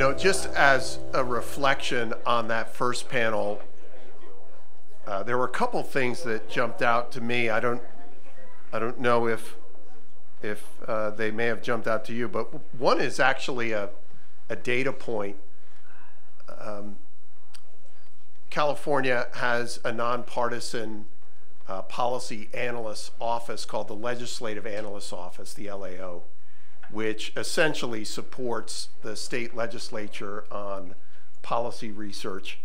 know, just as a reflection on that first panel, uh, there were a couple things that jumped out to me. I don't, I don't know if, if uh, they may have jumped out to you, but one is actually a, a data point. Um, California has a nonpartisan uh, policy analyst office called the Legislative Analyst Office, the LAO which essentially supports the state legislature on policy research.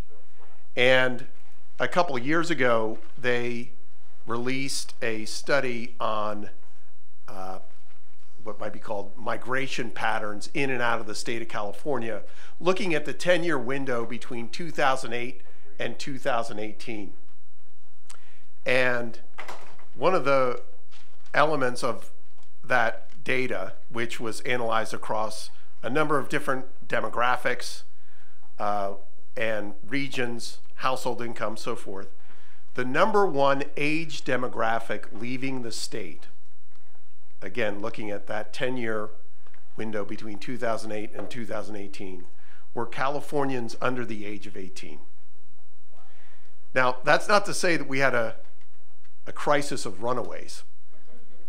And a couple years ago, they released a study on uh, what might be called migration patterns in and out of the state of California, looking at the 10 year window between 2008 and 2018. And one of the elements of that data, which was analyzed across a number of different demographics uh, and regions, household income, so forth. The number one age demographic leaving the state, again, looking at that 10 year window between 2008 and 2018, were Californians under the age of 18. Now, that's not to say that we had a, a crisis of runaways.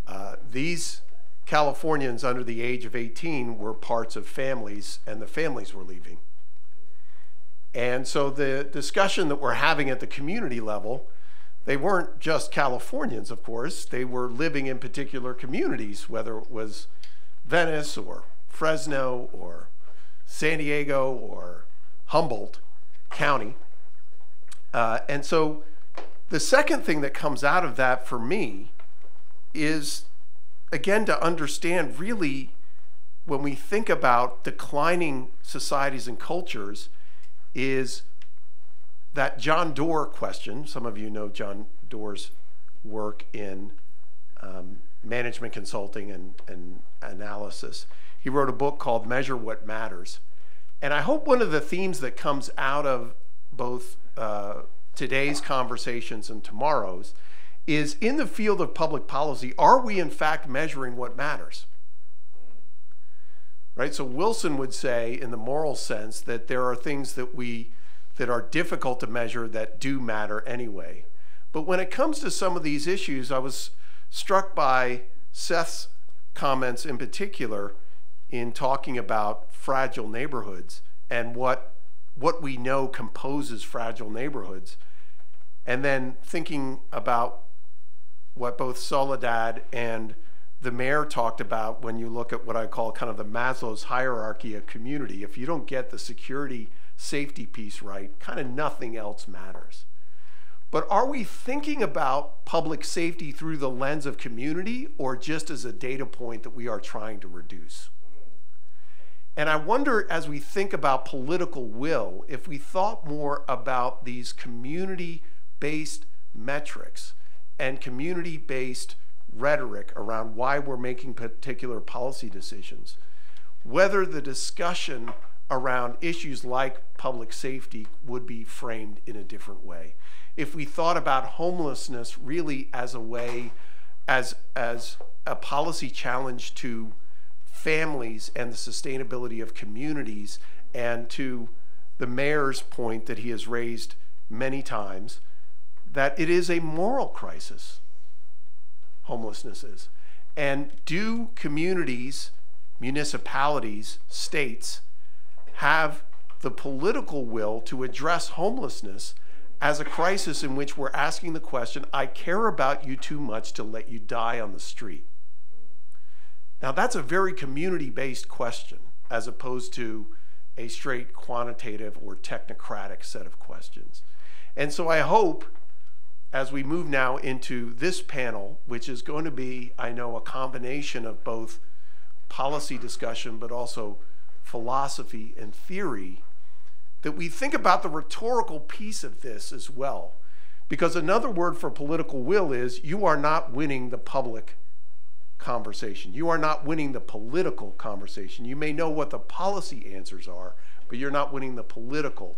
Uh, these Californians under the age of 18 were parts of families, and the families were leaving. And so the discussion that we're having at the community level, they weren't just Californians, of course. They were living in particular communities, whether it was Venice or Fresno or San Diego or Humboldt County. Uh, and so the second thing that comes out of that for me is again, to understand really when we think about declining societies and cultures, is that John Doerr question. Some of you know John Doerr's work in um, management consulting and, and analysis. He wrote a book called Measure What Matters. And I hope one of the themes that comes out of both uh, today's conversations and tomorrow's is in the field of public policy, are we in fact measuring what matters? Right? So Wilson would say, in the moral sense, that there are things that we that are difficult to measure that do matter anyway. But when it comes to some of these issues, I was struck by Seth's comments in particular in talking about fragile neighborhoods and what what we know composes fragile neighborhoods. And then thinking about what both Soledad and the mayor talked about when you look at what I call kind of the Maslow's hierarchy of community. If you don't get the security safety piece right, kind of nothing else matters. But are we thinking about public safety through the lens of community or just as a data point that we are trying to reduce? And I wonder as we think about political will, if we thought more about these community based metrics and community based rhetoric around why we're making particular policy decisions, whether the discussion around issues like public safety would be framed in a different way. If we thought about homelessness really as a way, as, as a policy challenge to families and the sustainability of communities, and to the mayor's point that he has raised many times that it is a moral crisis, homelessness is. And do communities, municipalities, states have the political will to address homelessness as a crisis in which we're asking the question I care about you too much to let you die on the street? Now, that's a very community based question as opposed to a straight quantitative or technocratic set of questions. And so I hope as we move now into this panel, which is going to be, I know, a combination of both policy discussion but also philosophy and theory, that we think about the rhetorical piece of this as well. Because another word for political will is you are not winning the public conversation. You are not winning the political conversation. You may know what the policy answers are, but you're not winning the political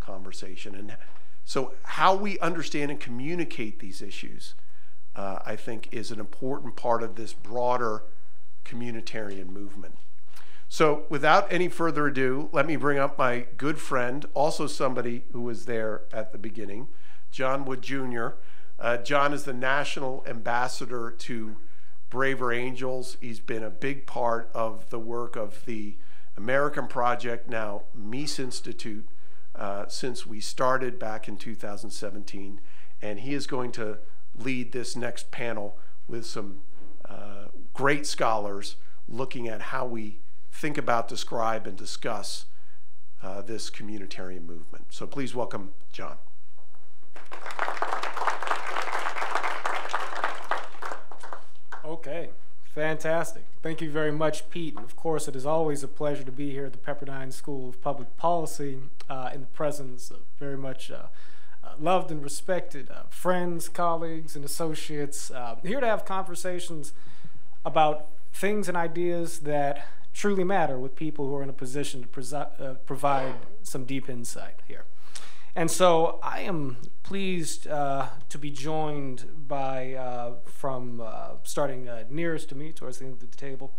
conversation. And so, how we understand and communicate these issues, uh, I think, is an important part of this broader communitarian movement. So, without any further ado, let me bring up my good friend, also somebody who was there at the beginning, John Wood Jr. Uh, John is the national ambassador to Braver Angels. He's been a big part of the work of the American Project, now Meese Institute, uh, since we started back in 2017. And he is going to lead this next panel with some uh, great scholars looking at how we think about, describe, and discuss uh, this communitarian movement. So please welcome John. Okay, fantastic. Thank you very much, Pete. And of course, it is always a pleasure to be here at the Pepperdine School of Public Policy uh, in the presence of very much uh, uh, loved and respected uh, friends, colleagues, and associates. Uh, here to have conversations about things and ideas that truly matter with people who are in a position to uh, provide some deep insight here. And so I am pleased uh, to be joined by, uh, from uh, starting uh, nearest to me towards the end of the table,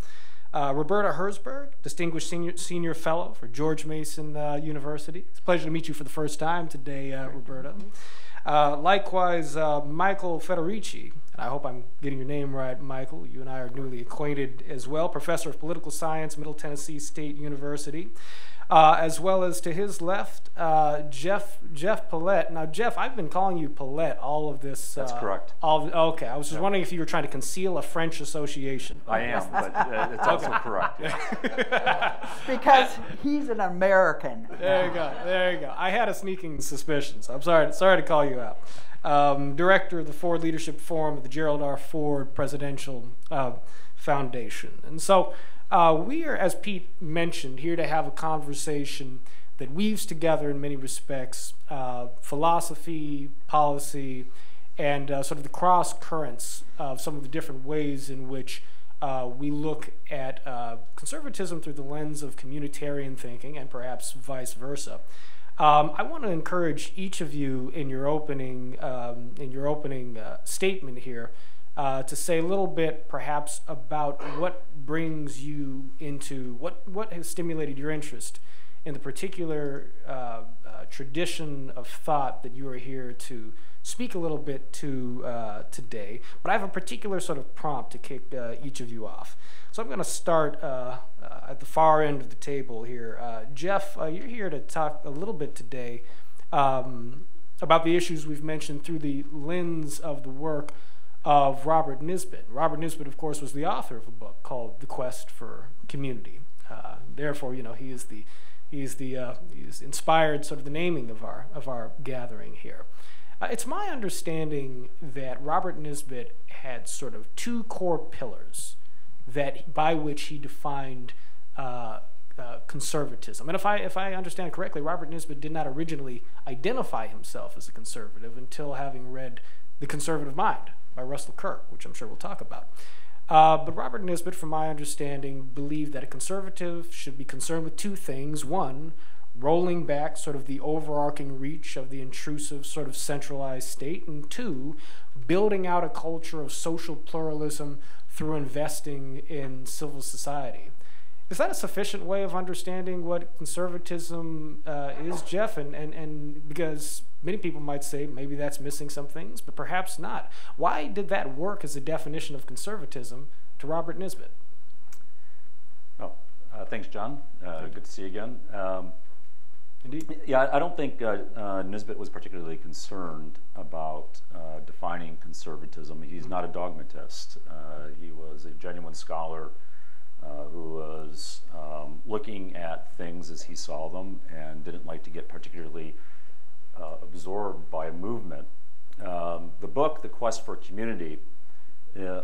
uh, Roberta Herzberg, Distinguished Senior, Senior Fellow for George Mason University. It's a pleasure to meet you for the first time today, Roberta. likewise, Michael Federici, and I hope I'm getting your name right, Michael. You and I are newly acquainted as well. Professor of Political Science, Middle Tennessee State University. Uh, as well as to his left, uh, Jeff Jeff Polet. Now, Jeff, I've been calling you Polet all of this. That's uh, correct. All okay, I was just yeah. wondering if you were trying to conceal a French association. I am, but uh, it's also correct. because he's an American. There you go. There you go. I had a sneaking suspicion, so I'm sorry. Sorry to call you out um, director of the Ford Leadership Forum of the Gerald R. Ford Presidential uh, Foundation. And so uh, we are, as Pete mentioned, here to have a conversation that weaves together in many respects uh, philosophy, policy, and uh, sort of the cross currents of some of the different ways in which uh, we look at uh, conservatism through the lens of communitarian thinking and perhaps vice versa. Um, I want to encourage each of you in your opening um, in your opening uh, statement here uh, to say a little bit, perhaps, about what brings you into what what has stimulated your interest in the particular uh, uh tradition of thought that you are here to speak a little bit to uh, today. But I have a particular sort of prompt to kick uh, each of you off. So I'm going to start uh, at the far end of the table here. Jeff, you're here to talk a little bit today um, about the issues we've mentioned through the lens of the work of Robert Nisbet. Robert Nisbet, of course, was the author of a book called The Quest for Community. Uh, therefore, you know, he is the he's the uh, he's inspired sort of the naming of our of our gathering here. Uh, it's my understanding that Robert Nisbet had sort of two core pillars that by which he defined uh, uh, conservatism. And if I, if I understand correctly, Robert Nisbet did not originally identify himself as a conservative until having read The Conservative Mind by Russell Kirk, which I'm sure we'll talk about. Uh, but Robert Nisbet, from my understanding, believed that a conservative should be concerned with two things. One, rolling back sort of the overarching reach of the intrusive sort of centralized state, and two, building out a culture of social pluralism through investing in civil society. Is that a sufficient way of understanding what conservatism uh, is, Jeff? And, and, and because many people might say maybe that's missing some things, but perhaps not. Why did that work as a definition of conservatism to Robert Nisbet? Oh, uh, thanks, John. Uh, good to see you again. Um, Indeed. Yeah, I don't think uh, uh, Nisbet was particularly concerned about uh, defining conservatism. He's not a dogmatist. Uh, he was a genuine scholar uh, who was um, looking at things as he saw them and didn't like to get particularly uh, absorbed by a movement. Um, the book, The Quest for Community,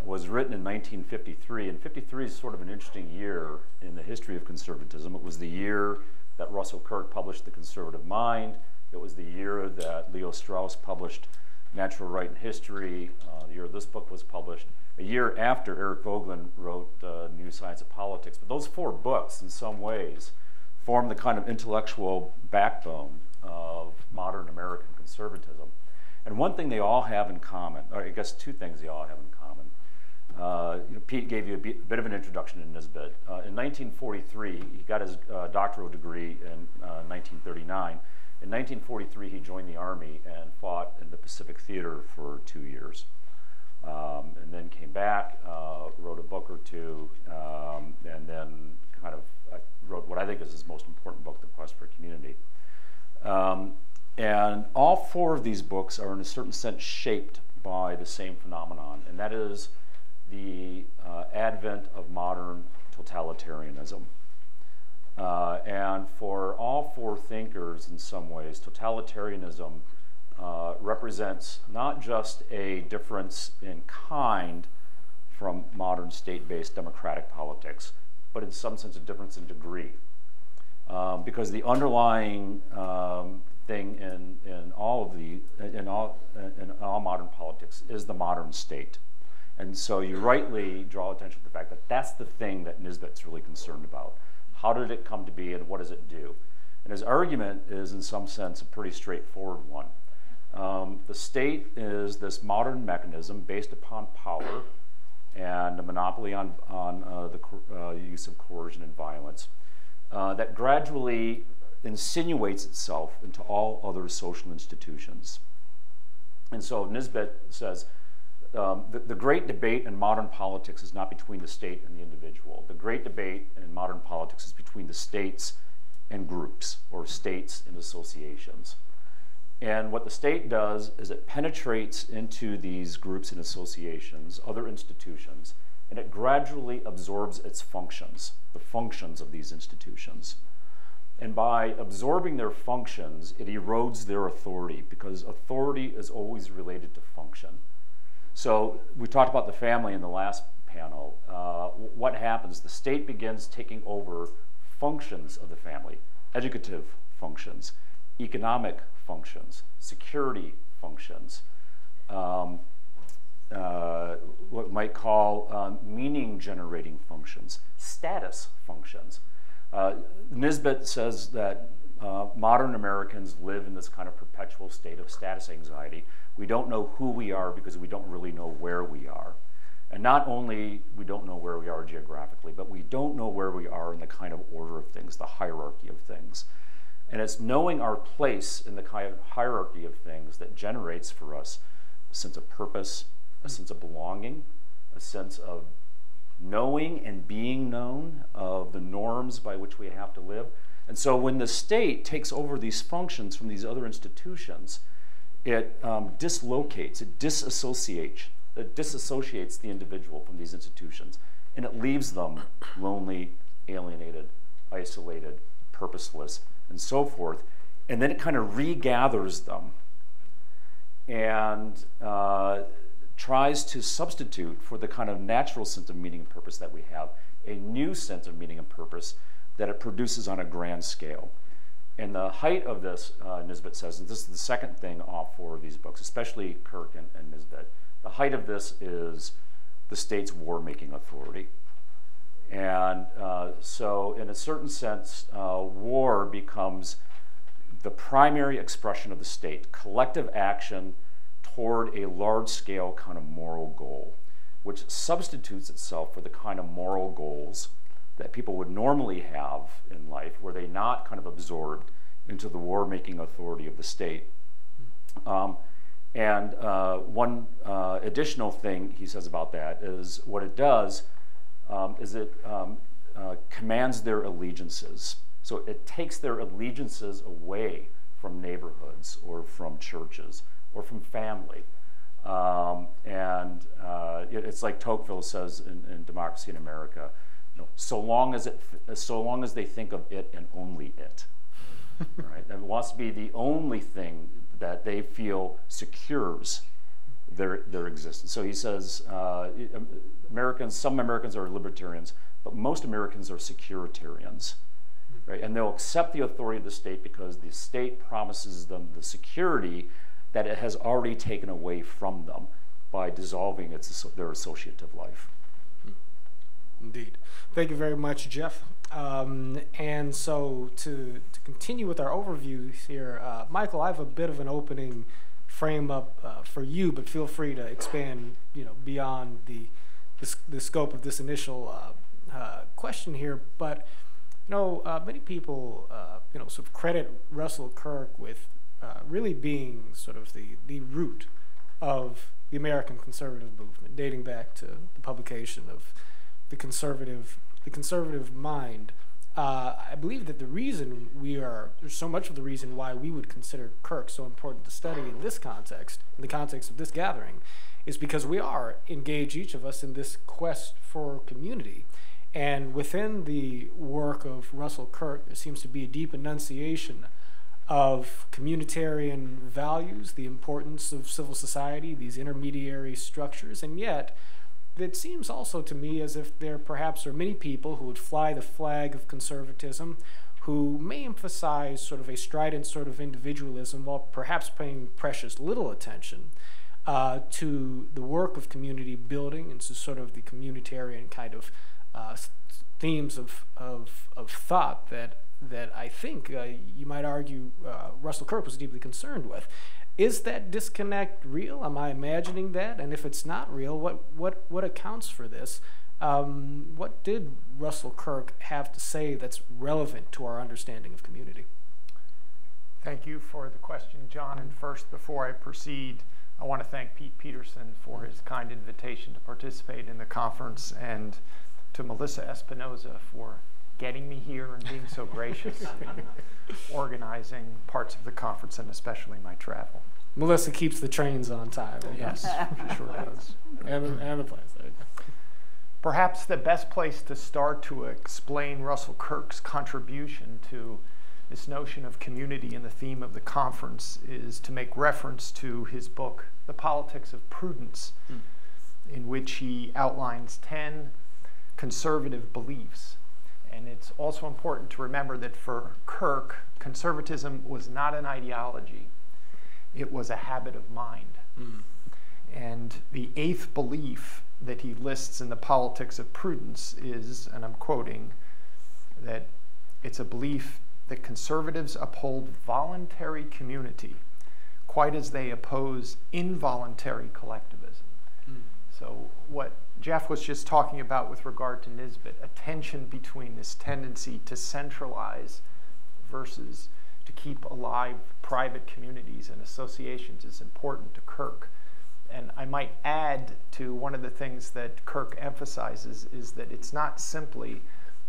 was written in 1953, and 53 is sort of an interesting year in the history of conservatism. It was the year that Russell Kirk published The Conservative Mind. It was the year that Leo Strauss published Natural Right and History, uh, the year this book was published, a year after Eric Voegelin wrote uh, New Science of Politics. But those four books, in some ways, form the kind of intellectual backbone of modern American conservatism. And one thing they all have in common, or I guess two things they all have in common. Uh, you know, Pete gave you a bit, of an introduction to Nisbet. Uh, in 1943, he got his uh, doctoral degree in 1939. In 1943, he joined the Army and fought in the Pacific Theater for two years. Um, and then came back, uh, wrote a book or two, um, and then kind of wrote what I think is his most important book, The Quest for Community. Um, and all four of these books are, in a certain sense, shaped by the same phenomenon, and that is the uh, advent of modern totalitarianism. Uh, and for all four thinkers, in some ways, totalitarianism uh, represents not just a difference in kind from modern state-based democratic politics, but in some sense a difference in degree. Um, because the underlying um, thing in, in all of the in all in all modern politics is the modern state, and so you rightly draw attention to the fact that that's the thing that Nisbet's really concerned about. How did it come to be, and what does it do? And his argument is, in some sense, a pretty straightforward one. Um, the state is this modern mechanism based upon power and a monopoly on, on uh, the uh, use of coercion and violence uh, that gradually insinuates itself into all other social institutions. And so Nisbet says um, the, the great debate in modern politics is not between the state and the individual. The great debate in modern politics is between the states and groups or states and associations. And what the state does is it penetrates into these groups and associations, other institutions, and it gradually absorbs its functions, the functions of these institutions. And by absorbing their functions, it erodes their authority because authority is always related to function. So we talked about the family in the last panel. Uh, what happens? The state begins taking over functions of the family, educative functions, economic functions, security functions, um, uh, what might call um, meaning generating functions, status functions. Uh, Nisbet says that uh, modern Americans live in this kind of perpetual state of status anxiety. We don't know who we are because we don't really know where we are. And not only we don't know where we are geographically, but we don't know where we are in the kind of order of things, the hierarchy of things. And it's knowing our place in the kind of hierarchy of things that generates for us a sense of purpose, a sense of belonging, a sense of knowing and being known of the norms by which we have to live. And so when the state takes over these functions from these other institutions, it um, dislocates, it disassociates, it disassociates the individual from these institutions, and it leaves them lonely, alienated, isolated, purposeless, and so forth. And then it kind of regathers them and uh, tries to substitute for the kind of natural sense of meaning and purpose that we have a new sense of meaning and purpose that it produces on a grand scale. And the height of this, uh, Nisbet says, and this is the second thing off four of these books, especially Kirk and, and Nisbet, the height of this is the state's war-making authority. And uh, so, in a certain sense, uh, war becomes the primary expression of the state, collective action toward a large scale kind of moral goal, which substitutes itself for the kind of moral goals that people would normally have in life, were they not kind of absorbed into the war making authority of the state. Um, and uh, one uh, additional thing he says about that is what it does um, is it um, uh, commands their allegiances. So it takes their allegiances away from neighborhoods or from churches or from family. Um, and uh, it, it's like Tocqueville says in, in Democracy in America, you know, so long as it, so long as they think of it and only it, right? And it wants to be the only thing that they feel secures their, their existence. So he says uh, Americans, some Americans are libertarians, but most Americans are securitarians. Right? And they'll accept the authority of the state because the state promises them the security that it has already taken away from them by dissolving its, their associative life. Indeed. Thank you very much, Jeff. Um, and so to, to continue with our overview here, uh, Michael, I have a bit of an opening frame up uh, for you, but feel free to expand, you know, beyond the the, the scope of this initial uh, uh, question here, but you know, uh, many people, uh, you know, sort of credit Russell Kirk with uh, really being sort of the, the root of the American conservative movement, dating back to the publication of the conservative, the conservative mind. Uh, I believe that the reason we are, there's so much of the reason why we would consider Kirk so important to study in this context, in the context of this gathering, is because we are engaged, each of us, in this quest for community. And within the work of Russell Kirk, there seems to be a deep enunciation of communitarian values, the importance of civil society, these intermediary structures, and yet it seems also to me as if there perhaps are many people who would fly the flag of conservatism who may emphasize sort of a strident sort of individualism while perhaps paying precious little attention uh, to the work of community building and to sort of the communitarian kind of uh, themes of, of, of thought that, that I think uh, you might argue uh, Russell Kirk was deeply concerned with. Is that disconnect real? Am I imagining that? And if it's not real, what, what, what accounts for this? Um, what did Russell Kirk have to say that's relevant to our understanding of community? Thank you for the question, John. And first, before I proceed, I want to thank Pete Peterson for his kind invitation to participate in the conference and to Melissa Espinoza for getting me here and being so gracious in organizing parts of the conference and especially my travel. Melissa keeps the trains on time. Yes, she sure does. And the, and the planes. Perhaps the best place to start to explain Russell Kirk's contribution to this notion of community and the theme of the conference is to make reference to his book, The Politics of Prudence, mm. in which he outlines 10 conservative beliefs. And it's also important to remember that for Kirk, conservatism was not an ideology, it was a habit of mind. Mm. And the eighth belief that he lists in the Politics of Prudence is, and I'm quoting, that it's a belief that conservatives uphold voluntary community quite as they oppose involuntary collectivism. Mm. So, what Jeff was just talking about with regard to Nisbet, a tension between this tendency to centralize versus to keep alive private communities and associations is important to Kirk. And I might add to one of the things that Kirk emphasizes is that it's not simply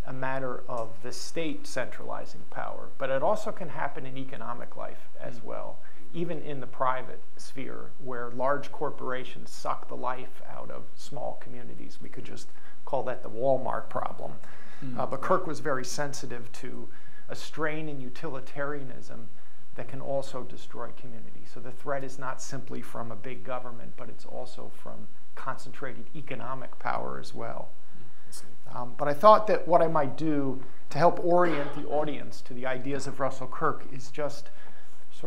a matter of the state centralizing power, but it also can happen in economic life as mm. well even in the private sphere, where large corporations suck the life out of small communities. We could just call that the Walmart problem. Mm, uh, but Kirk was very sensitive to a strain in utilitarianism that can also destroy community. So the threat is not simply from a big government, but it's also from concentrated economic power as well. Um, but I thought that what I might do to help orient the audience to the ideas of Russell Kirk is just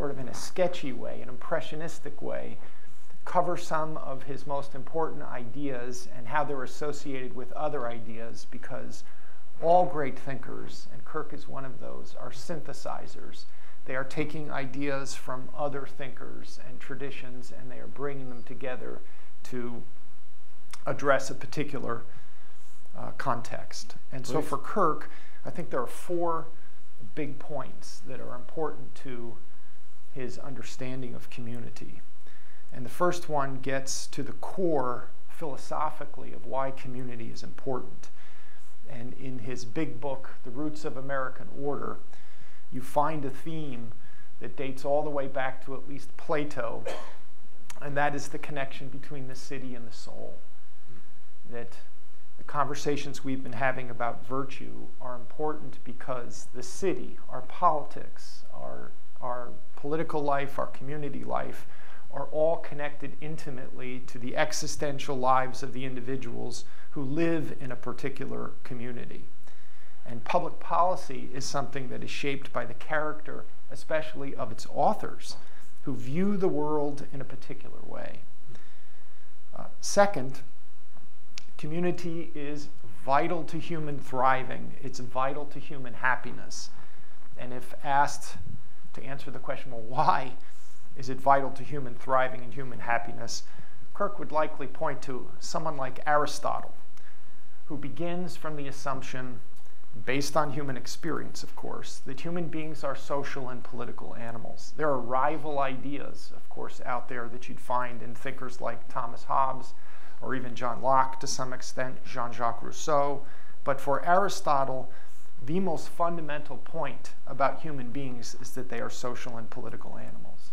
sort of in a sketchy way, an impressionistic way, cover some of his most important ideas and how they're associated with other ideas because all great thinkers, and Kirk is one of those, are synthesizers. They are taking ideas from other thinkers and traditions and they are bringing them together to address a particular uh, context. And Please. so for Kirk, I think there are four big points that are important to his understanding of community. And the first one gets to the core philosophically of why community is important. And in his big book, The Roots of American Order, you find a theme that dates all the way back to at least Plato, and that is the connection between the city and the soul. That the conversations we've been having about virtue are important because the city, our politics, our, our political life, our community life, are all connected intimately to the existential lives of the individuals who live in a particular community. And public policy is something that is shaped by the character, especially of its authors, who view the world in a particular way. Uh, second, community is vital to human thriving, it's vital to human happiness. And if asked to answer the question, well, why is it vital to human thriving and human happiness? Kirk would likely point to someone like Aristotle, who begins from the assumption, based on human experience, of course, that human beings are social and political animals. There are rival ideas, of course, out there that you'd find in thinkers like Thomas Hobbes or even John Locke to some extent, Jean Jacques Rousseau. But for Aristotle, the most fundamental point about human beings is that they are social and political animals.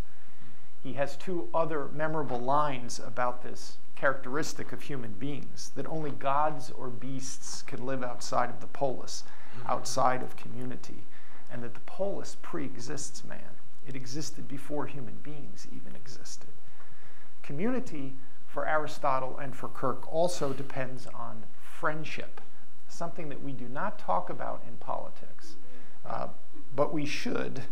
He has two other memorable lines about this characteristic of human beings that only gods or beasts can live outside of the polis, outside of community, and that the polis pre exists man. It existed before human beings even existed. Community for Aristotle and for Kirk also depends on friendship, something that we do not talk about in politics, uh, but we should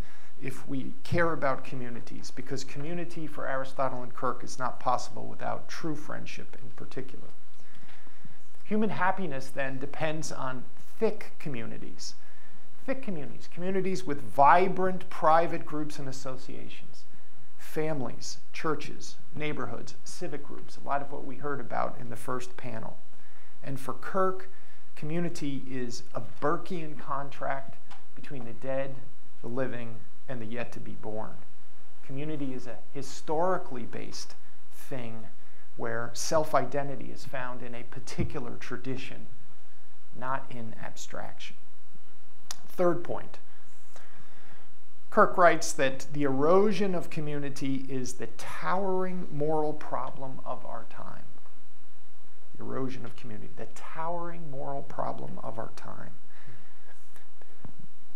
if we care about communities, because community for Aristotle and Kirk is not possible without true friendship in particular. Human happiness then depends on thick communities. Thick communities, communities with vibrant private groups and associations, families, churches, neighborhoods, civic groups, a lot of what we heard about in the first panel. And for Kirk, community is a Burkean contract between the dead, the living, and the yet to be born. Community is a historically based thing where self identity is found in a particular tradition, not in abstraction. Third point Kirk writes that the erosion of community is the towering moral problem of our time. Erosion of community, the towering moral problem of our time.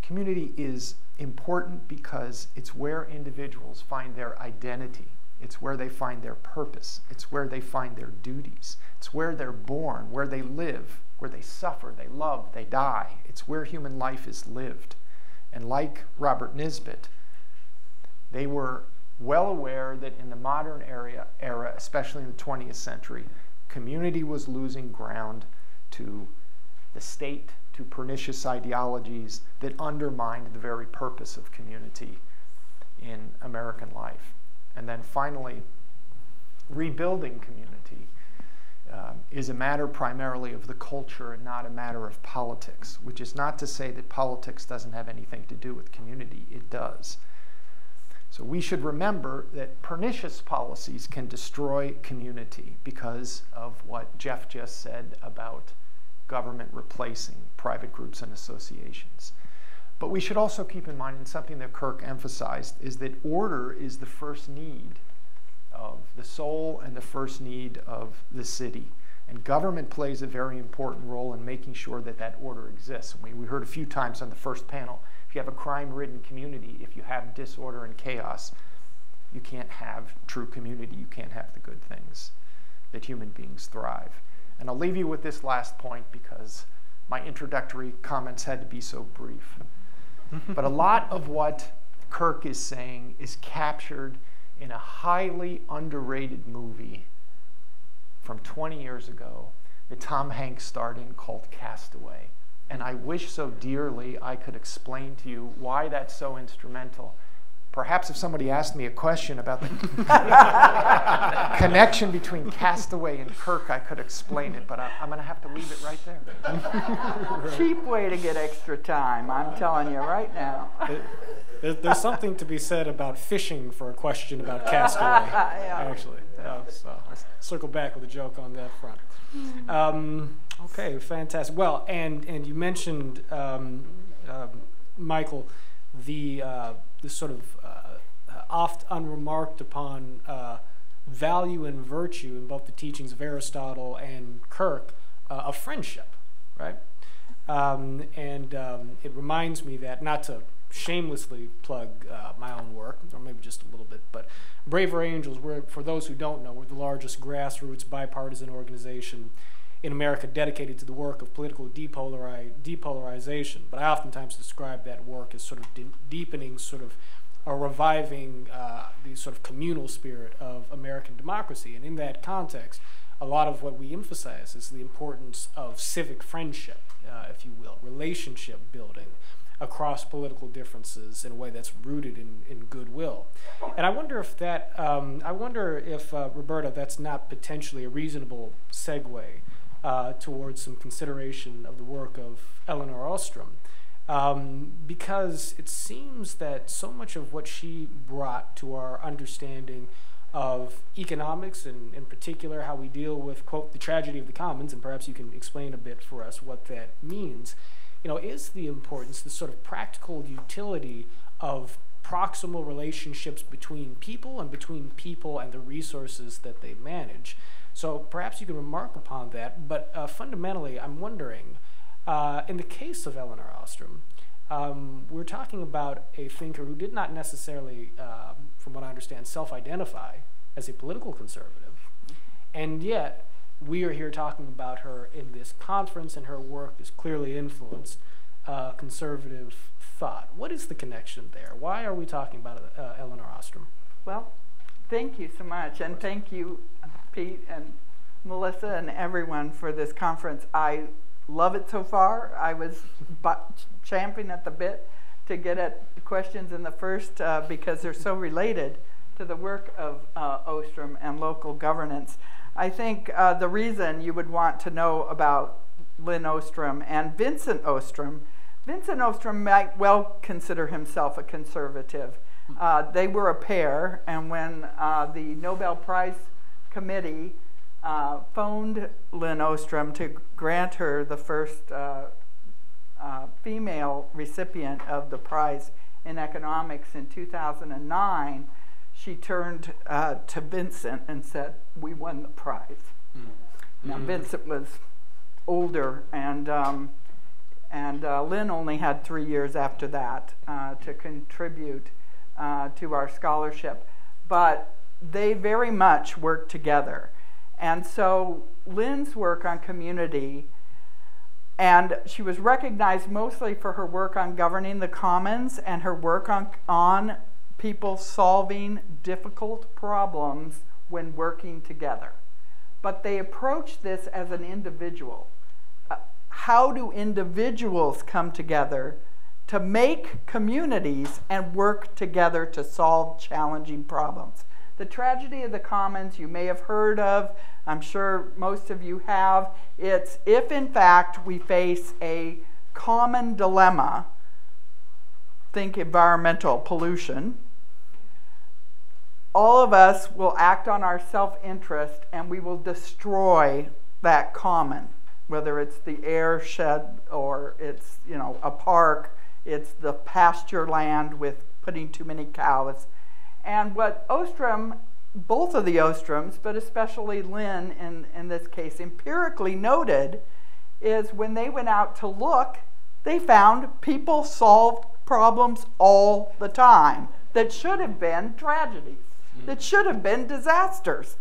Community is important because it's where individuals find their identity. It's where they find their purpose. It's where they find their duties. It's where they're born, where they live, where they suffer, they love, they die. It's where human life is lived. And like Robert Nisbet, they were well aware that in the modern era, era, especially in the 20th century, community was losing ground to the state, to pernicious ideologies that undermined the very purpose of community in American life. And then finally, rebuilding community um, is a matter primarily of the culture and not a matter of politics, which is not to say that politics doesn't have anything to do with community. It does. So we should remember that pernicious policies can destroy community because of what Jeff just said about government replacing private groups and associations. But we should also keep in mind, and something that Kirk emphasized, is that order is the first need of the soul and the first need of the city. And government plays a very important role in making sure that that order exists. We, we heard a few times on the first panel if you have a crime ridden community, if you have disorder and chaos, you can't have true community. You can't have the good things that human beings thrive. And I'll leave you with this last point because my introductory comments had to be so brief. but a lot of what Kirk is saying is captured in a highly underrated movie from 20 years ago that Tom Hanks starred in called Castaway. And I wish so dearly I could explain to you why that's so instrumental. Perhaps if somebody asked me a question about the connection between Castaway and Kirk, I could explain it, but I, am going to have to leave it right there. Cheap way to get extra time, I'm telling you right now. there's something to be said about fishing for a question about Castaway, yeah. actually. Uh, so let's circle back with a joke on that front. Um, okay, fantastic. Well, and and you mentioned um, uh, Michael the uh, the sort of uh, oft unremarked upon uh, value and virtue in both the teachings of Aristotle and Kirk uh, of friendship, right? Um, and um, it reminds me that not to shamelessly plug uh, my own work, or maybe just a little bit, but Braver Angels, we're, for those who don't know, we're the largest grassroots bipartisan organization in America dedicated to the work of political depolari depolarization. But I oftentimes describe that work as sort of de deepening, sort of a reviving uh, the sort of communal spirit of American democracy. And in that context, a lot of what we emphasize is the importance of civic friendship, uh, if you will, relationship building, across political differences in a way that's rooted in, in goodwill. And I wonder if that, um, I wonder if, uh, Roberta, that's not potentially a reasonable segue uh, towards some consideration of the work of Elinor Ostrom. Um, because it seems that so much of what she brought to our understanding of economics and in particular how we deal with quote the tragedy of the commons and perhaps you can explain a bit for us what that means you know is the importance the sort of practical utility of proximal relationships between people and between people and the resources that they manage so perhaps you can remark upon that but uh, fundamentally i'm wondering uh, in the case of Elinor ostrom um, we're talking about a thinker who did not necessarily uh, from what I understand, self identify as a political conservative. And yet, we are here talking about her in this conference, and her work is clearly influenced uh, conservative thought. What is the connection there? Why are we talking about uh, Elinor Ostrom? Well, thank you so much, and thank you, Pete and Melissa and everyone for this conference. I love it so far. I was champing at the bit to get at questions in the first uh, because they're so related to the work of uh, Ostrom and local governance. I think uh, the reason you would want to know about Lynn Ostrom and Vincent Ostrom, Vincent Ostrom might well consider himself a conservative. Uh, they were a pair, and when uh, the Nobel Prize Committee uh, phoned Lynn Ostrom to grant her the first uh, female recipient of the prize in economics in 2009, she turned uh, to Vincent and said, We won the prize. Mm-hmm. Now, Vincent was older, and, um, and uh, Lynn only had three years after that uh, to contribute uh, to our scholarship. But they very much work together. And so Lynn's work on community and she was recognized mostly for her work on governing the commons and her work on, on people solving difficult problems when working together. But they approached this as an individual. Uh, how do individuals come together to make communities and work together to solve challenging problems? The tragedy of the commons you may have heard of, I'm sure most of you have. It's if in fact we face a common dilemma, think environmental pollution, all of us will act on our self interest and we will destroy that common, whether it's the air shed or it's you know a park, it's the pasture land with putting too many cows. And what Ostrom, both of the Ostroms, but especially Lynn in, in this case, empirically noted is when they went out to look, they found people solved problems all the time that should have been tragedies, hmm. that should have been disasters.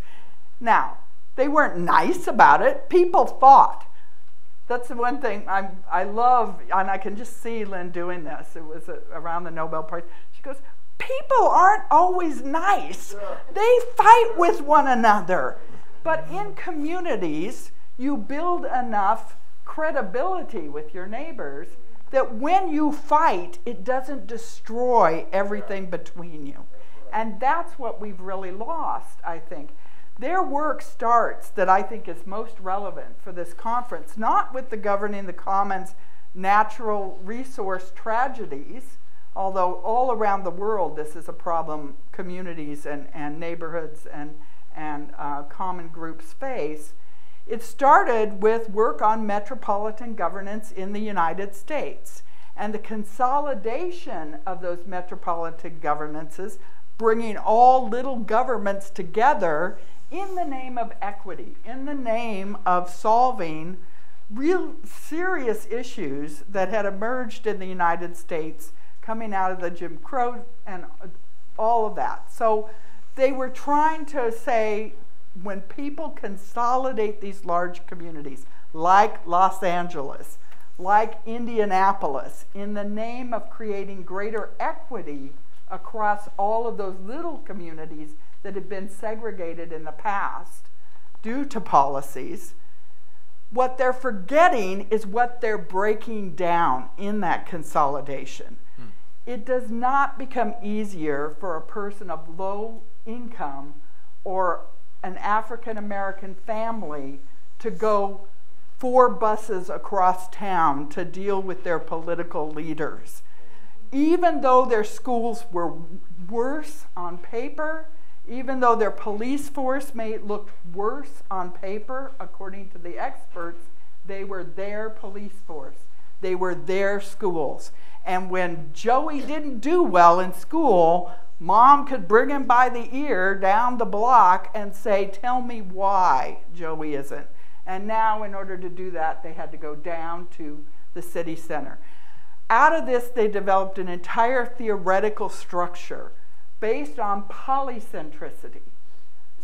Now, they weren't nice about it. People fought. That's the one thing I'm, I love, and I can just see Lynn doing this. It was a, around the Nobel Prize. She goes, people aren't always nice. They fight with one another. But in communities, you build enough credibility with your neighbors that when you fight, it doesn't destroy everything between you. And that's what we've really lost, I think. Their work starts that I think is most relevant for this conference, not with the governing the commons natural resource tragedies, although all around the world this is a problem communities and, and neighborhoods and, and uh, common groups face. It started with work on metropolitan governance in the United States and the consolidation of those metropolitan governances, bringing all little governments together in the name of equity, in the name of solving real serious issues that had emerged in the United States coming out of the Jim Crow and all of that. So they were trying to say when people consolidate these large communities, like Los Angeles, like Indianapolis, in the name of creating greater equity across all of those little communities that had been segregated in the past due to policies, What they're forgetting is what they're breaking down in that consolidation. It does not become easier for a person of low income or an African American family to go four buses across town to deal with their political leaders. Even though their schools were worse on paper, even though their police force may look worse on paper, according to the experts, they were their police force. They were their schools. And when Joey didn't do well in school, mom could bring him by the ear down the block and say, Tell me why Joey isn't. And now, in order to do that, they had to go down to the city center. Out of this, they developed an entire theoretical structure based on polycentricity.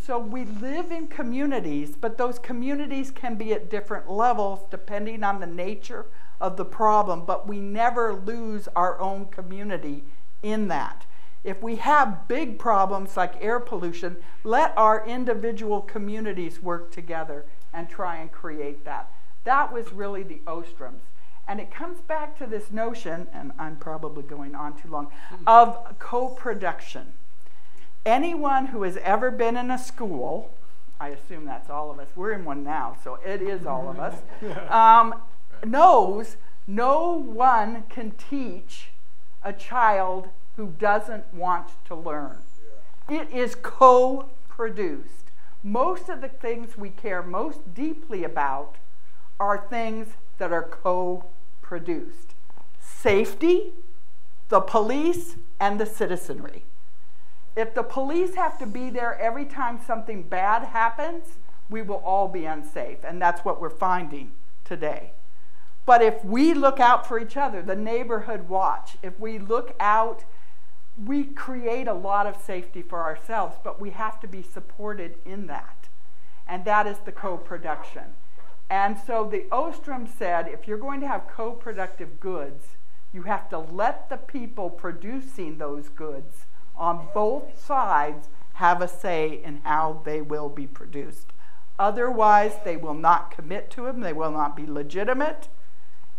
So we live in communities, but those communities can be at different levels depending on the nature of the problem, but we never lose our own community in that. If we have big problems like air pollution, let our individual communities work together and try and create that. That was really the Ostroms. And it comes back to this notion, and I'm probably going on too long, of co production. Anyone who has ever been in a school, I assume that's all of us, we're in one now, so it is all of us, um, knows no one can teach a child who doesn't want to learn. It is co produced. Most of the things we care most deeply about are things that are co produced safety, the police, and the citizenry. If the police have to be there every time something bad happens, we will all be unsafe. And that's what we're finding today. But if we look out for each other, the neighborhood watch, if we look out, we create a lot of safety for ourselves, but we have to be supported in that. And that is the co production. And so the Ostrom said if you're going to have co productive goods, you have to let the people producing those goods on both sides have a say in how they will be produced. Otherwise, they will not commit to them, they will not be legitimate,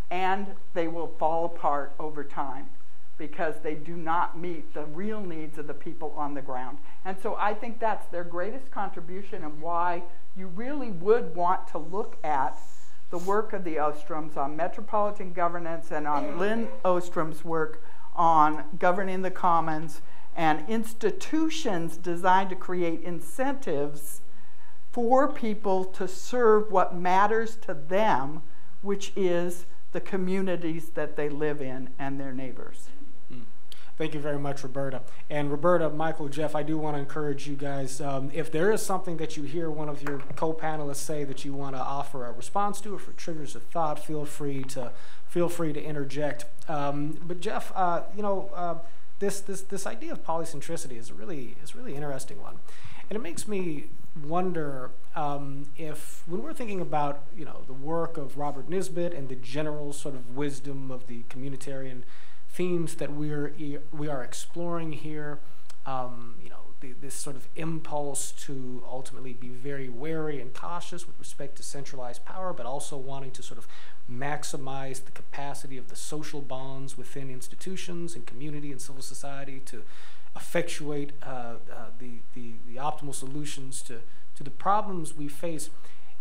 and they will fall apart over time because they do not meet the real needs of the people on the ground. And so I think that's their greatest contribution and why you really would want to look at the work of the Ostroms on metropolitan governance and on Lynn Ostrom's work on governing the commons and institutions designed to create incentives for people to serve what matters to them, which is the communities that they live in and their neighbors. Thank you very much, Roberta. And Roberta, Michael, Jeff, I do want to encourage you guys, um, if there is something that you hear one of your co-panelists say that you want to offer a response to, or for triggers of thought, feel free to feel free to interject. Um, but Jeff, uh, you know, uh, this this this idea of polycentricity is really is really interesting one, and it makes me wonder um, if when we're thinking about you know the work of Robert Nisbet and the general sort of wisdom of the communitarian themes that we're we are exploring here. Um, you know, the, this sort of impulse to ultimately be very wary and cautious with respect to centralized power, but also wanting to sort of maximize the capacity of the social bonds within institutions and community and civil society to effectuate uh, uh, the, the, the optimal solutions to, to the problems we face.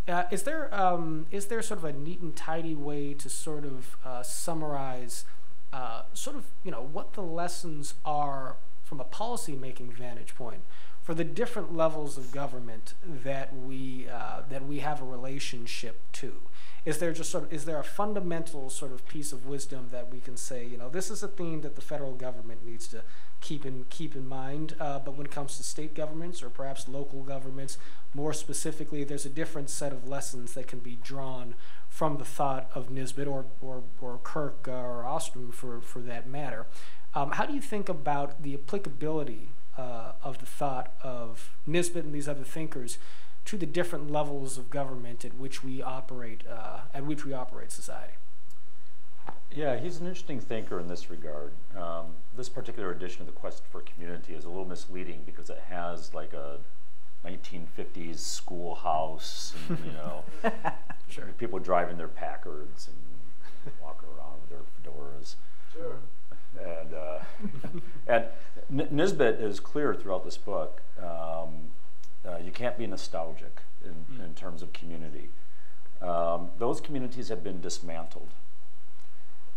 Uh, is there um, is there sort of a neat and tidy way to sort of uh, summarize uh, sort of, you know, what the lessons are from a policy-making vantage point for the different levels of government that we uh, that we have a relationship to. Is there just sort of is there a fundamental sort of piece of wisdom that we can say, you know, this is a theme that the federal government needs to keep in keep in mind. Uh, but when it comes to state governments or perhaps local governments, more specifically, there's a different set of lessons that can be drawn from the thought of Nisbet or, or, or Kirk uh, or Ostrom for, for that matter. Um, how do you think about the applicability uh, of the thought of Nisbet and these other thinkers to the different levels of government at which we operate, uh, at which we operate society? Yeah, he's an interesting thinker in this regard. Um, this particular edition of the Quest for Community is a little misleading because it has like a 1950s schoolhouse, and, you know, Sure. people driving their Packards and walking around with their fedoras. Sure. And, uh, and N- Nisbet is clear throughout this book. Um, uh, you can't be nostalgic in, in terms of community. Um, those communities have been dismantled.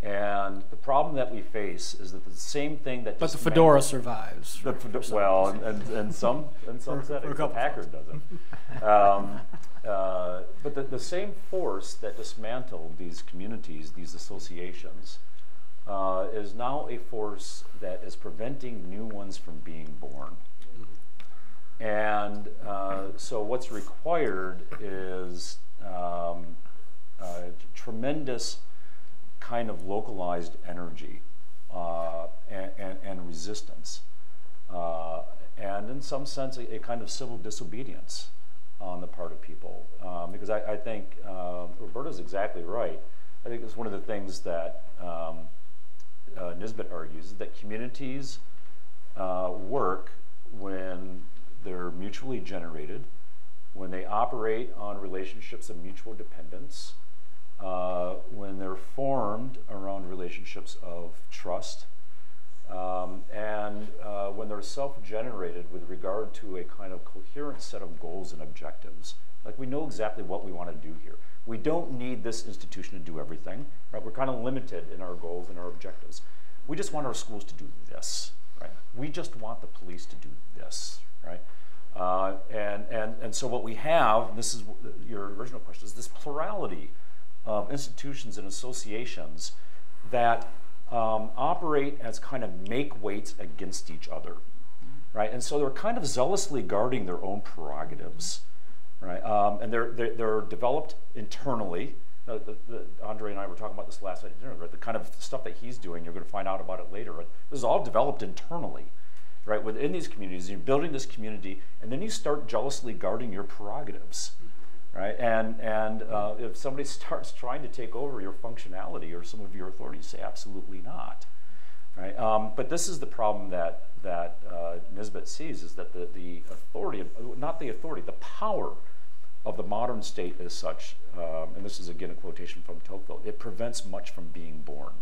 And the problem that we face is that the same thing that But the fedora survives. the, for- for well, and, and, and some in some For- for settings, couple Packard doesn't. Um, uh, but the, the same force that dismantled these communities, these associations, uh, is now a force that is preventing new ones from being born. And uh, so, what's required is um, uh, tremendous kind of localized energy uh, and, and, and resistance, uh, and in some sense, a, a kind of civil disobedience on the part of people. Um, because I, I think uh, Roberta's exactly right. I think it's one of the things that um, uh, Nisbet argues is that communities uh, work when they're mutually generated, when they operate on relationships of mutual dependence, uh, when they're formed around relationships of trust, um, and uh, when they're self-generated with regard to a kind of coherent set of goals and objectives. Like we know exactly what we want to do here. We don't need this institution to do everything, right? We're kind of limited in our goals and our objectives. We just want our schools to do this, right? We just want the police to do this, right? Uh, and, and, and so what we have, this is your original question, is this plurality of institutions and associations that um, operate as kind of make weights against each other, right? And so they're kind of zealously guarding their own prerogatives, right? Um, and they're, they're, they're developed internally. Uh, the, the, Andre and I were talking about this last night at dinner, right? The kind of stuff that he's doing, you're going to find out about it later. Right? This is all developed internally, right? Within these communities, you're building this community, and then you start jealously guarding your prerogatives, right? And and uh, if somebody starts trying to take over your functionality or some of your authority, you say absolutely not, right? Um, but this is the problem that that uh, Nisbet sees is that the the authority, not the authority, the power of the modern state is such, um, and this is again a quotation from Tocqueville, it prevents much from being born.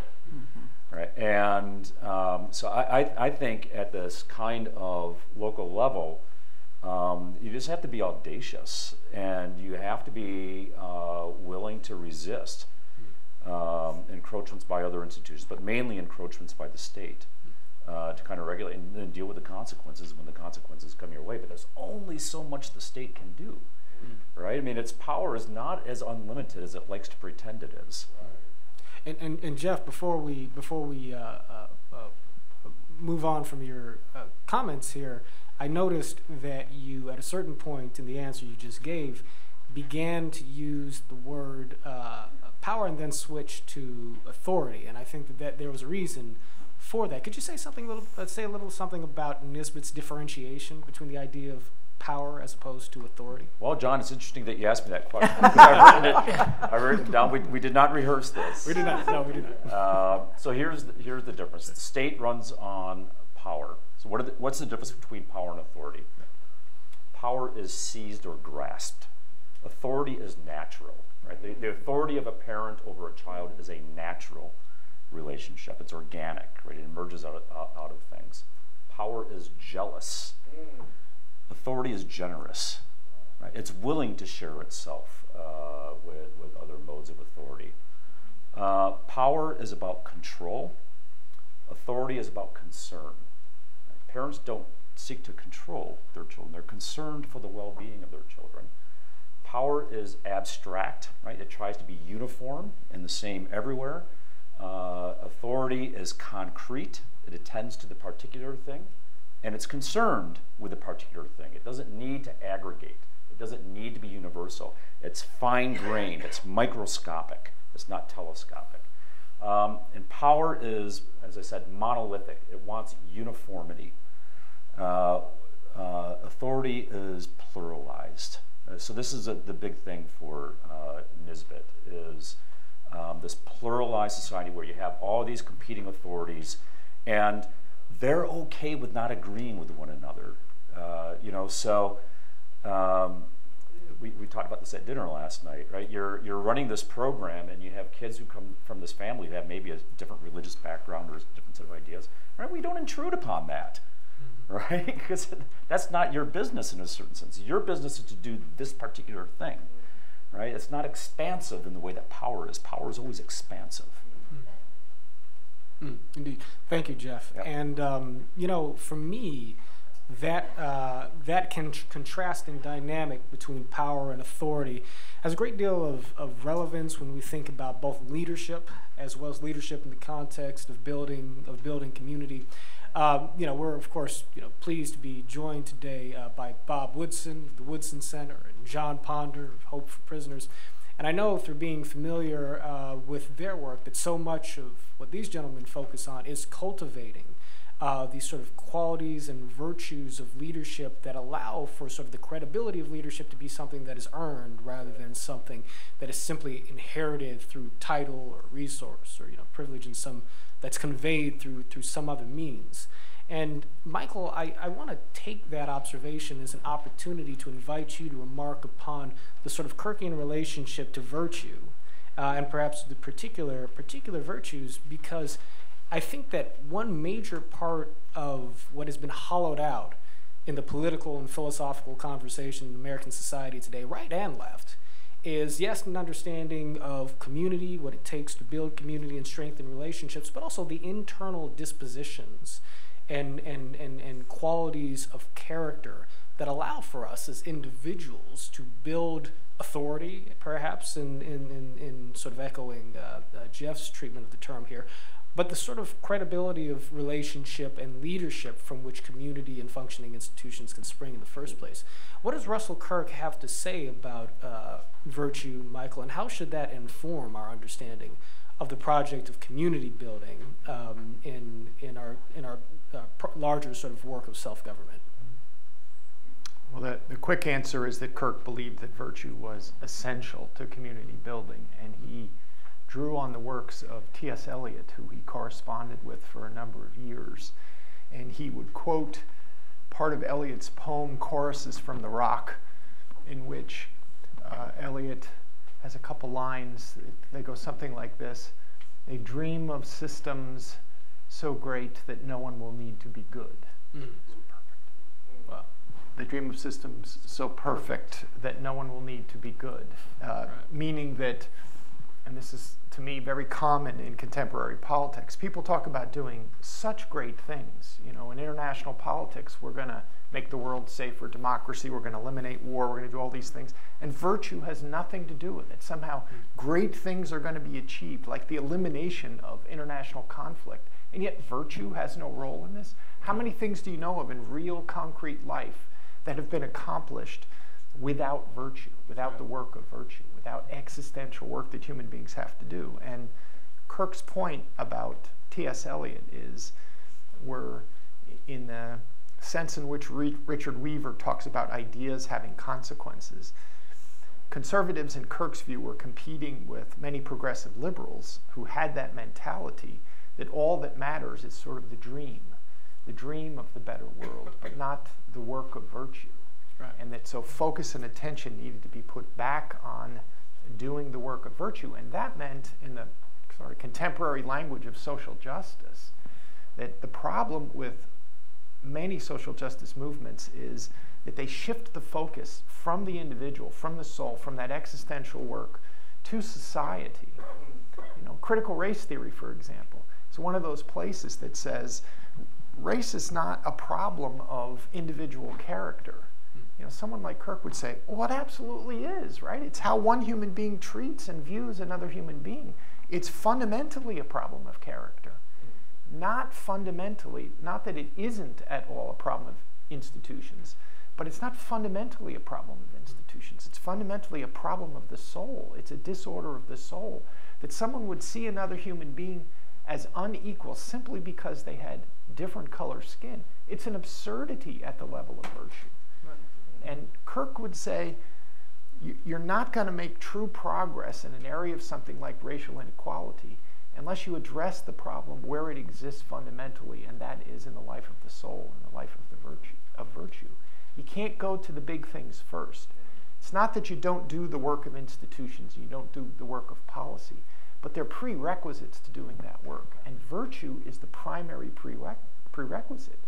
Right, and um, so I, I, I think at this kind of local level, um, you just have to be audacious and you have to be uh, willing to resist um, encroachments by other institutions, but mainly encroachments by the state uh, to kind of regulate and then deal with the consequences when the consequences come your way. But there's only so much the state can do, right? I mean, its power is not as unlimited as it likes to pretend it is. And, and, and Jeff, before we before we uh, uh, uh, move on from your uh, comments here, I noticed that you, at a certain point in the answer you just gave, began to use the word uh, power and then switch to authority, and I think that, that there was a reason for that. Could you say something a little, uh, say a little something about Nisbet's differentiation between the idea of power as opposed to authority? Well, John, it's interesting that you asked me that question because I've written it. I've written it down. We, we did not rehearse this. We did not. No, we did not. Uh, so here's the, here's the difference. The state runs on power. So what the, what's the difference between power and authority? Power is seized or grasped. Authority is natural. Right? The, the authority of a parent over a child is a natural relationship. It's organic. Right? It emerges out of, out of things. Power is jealous. Authority is generous. Right? It's willing to share itself uh, with, with other modes of authority. Uh, power is about control. Authority is about concern. Parents don't seek to control their children. They're concerned for the well-being of their children. Power is abstract, right? It tries to be uniform and the same everywhere. Uh, authority is concrete. It attends to the particular thing, and it's concerned with the particular thing. It doesn't need to aggregate. It doesn't need to be universal. It's fine-grained. It's microscopic. It's not telescopic. Um, and power is, as I said, monolithic. It wants uniformity. Uh, uh, authority is pluralized. Uh, so this is a, the big thing for uh, Nisbet is um, this pluralized society where you have all these competing authorities, and they're okay with not agreeing with one another. Uh, you know, so Um, we, we talked about this at dinner last night, right? You're, you're running this program and you have kids who come from this family who have maybe a different religious background or a different set of ideas, right? We don't intrude upon that, right? Because that's not your business in a certain sense. Your business is to do this particular thing, right? It's not expansive in the way that power is. Power is always expansive. Mm, indeed. Thank you, Jeff. Yep. And um, you know, for me, that uh, that con- contrasting dynamic between power and authority has a great deal of, of relevance when we think about both leadership as well as leadership in the context of building of building community. Um, you know, we're of course you know pleased to be joined today uh, by Bob Woodson the Woodson Center and Jon Ponder of Hope for Prisoners. And I know through being familiar uh, with their work that so much of what these gentlemen focus on is cultivating uh, these sort of qualities and virtues of leadership that allow for sort of the credibility of leadership to be something that is earned rather than something that is simply inherited through title or resource or you know privilege in some that's conveyed through through some other means. And Michael, I, I want to take that observation as an opportunity to invite you to remark upon the sort of Kirkian relationship to virtue, uh, and perhaps the particular particular virtues, because I think that one major part of what has been hollowed out in the political and philosophical conversation in American society today, right and left, is yes, an understanding of community, what it takes to build community and strengthen relationships, but also the internal dispositions and, and, and, and qualities of character that allow for us as individuals to build authority, perhaps, in, in, in, in sort of echoing uh, uh, Jeff's treatment of the term here, but the sort of credibility of relationship and leadership from which community and functioning institutions can spring in the first place. What does Russell Kirk have to say about uh, virtue, Michael, and how should that inform our understanding of the project of community building um, in, in our, in our uh, larger sort of work of self-government? Well, the, the quick answer is that Kirk believed that virtue was essential to community building, and he drew on the works of T.S. Eliot, who he corresponded with for a number of years. And he would quote part of Eliot's poem, Choruses from the Rock, in which uh, Eliot has a couple lines. They go something like this They dream of systems so great that no one will need to be good. Mm. Wow. They dream of systems so perfect that no one will need to be good. Uh, Right. Meaning that, and this is to me very common in contemporary politics, people talk about doing such great things. You know, in international politics, we're going to make the world safer, democracy, we're going to eliminate war, we're going to do all these things. And virtue has nothing to do with it. Somehow, great things are going to be achieved, like the elimination of international conflict. And yet, virtue has no role in this. How many things do you know of in real concrete life that have been accomplished without virtue, without the work of virtue, without existential work that human beings have to do? And Kirk's point about T.S. Eliot is we're in the sense in which Re- Richard Weaver talks about ideas having consequences. Conservatives, in Kirk's view, were competing with many progressive liberals who had that mentality that all that matters is sort of the dream, the dream of the better world, but not the work of virtue. Right. And that so focus and attention needed to be put back on doing the work of virtue. And that meant, in the sorry, contemporary language of social justice, that the problem with many social justice movements is that they shift the focus from the individual, from the soul, from that existential work to society. You know, critical race theory, for example, is one of those places that says race is not a problem of individual character. You know, someone like Kirk would say, well, it absolutely is, right? It's how one human being treats and views another human being. It's fundamentally a problem of character. Mm. Not fundamentally, not that it isn't at all a problem of institutions, but it's not fundamentally a problem of institutions. It's fundamentally a problem of the soul. It's a disorder of the soul. That someone would see another human being as unequal simply because they had different color skin. It's an absurdity at the level of virtue. And Kirk would say, "You- you're not going to make true progress in an area of something like racial inequality unless you address the problem where it exists fundamentally, and that is in the life of the soul, in the life of the virtue of virtue. You can't go to the big things first. It's not that you don't do the work of institutions, you don't do the work of policy, but they're prerequisites to doing that work. And virtue is the primary prerequisite.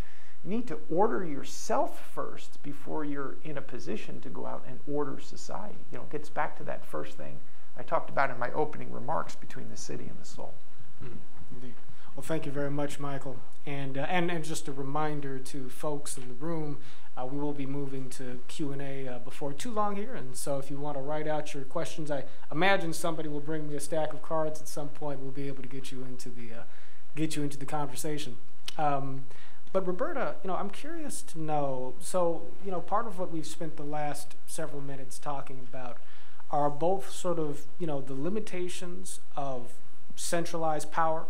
Need to order yourself first before you're in a position to go out and order society. You know, it gets back to that first thing I talked about in my opening remarks between the city and the soul. Mm, indeed. Well, thank you very much, Michael. And, uh, and, and just a reminder to folks in the room, uh, we will be moving to Q&A uh, before too long here. And so if you want to write out your questions, I imagine somebody will bring me a stack of cards at some point. We'll be able to get you into the, uh, get you into the conversation. Um, but Roberta, you know, I'm curious to know, so, you know, part of what we've spent the last several minutes talking about are both sort of, you know, the limitations of centralized power,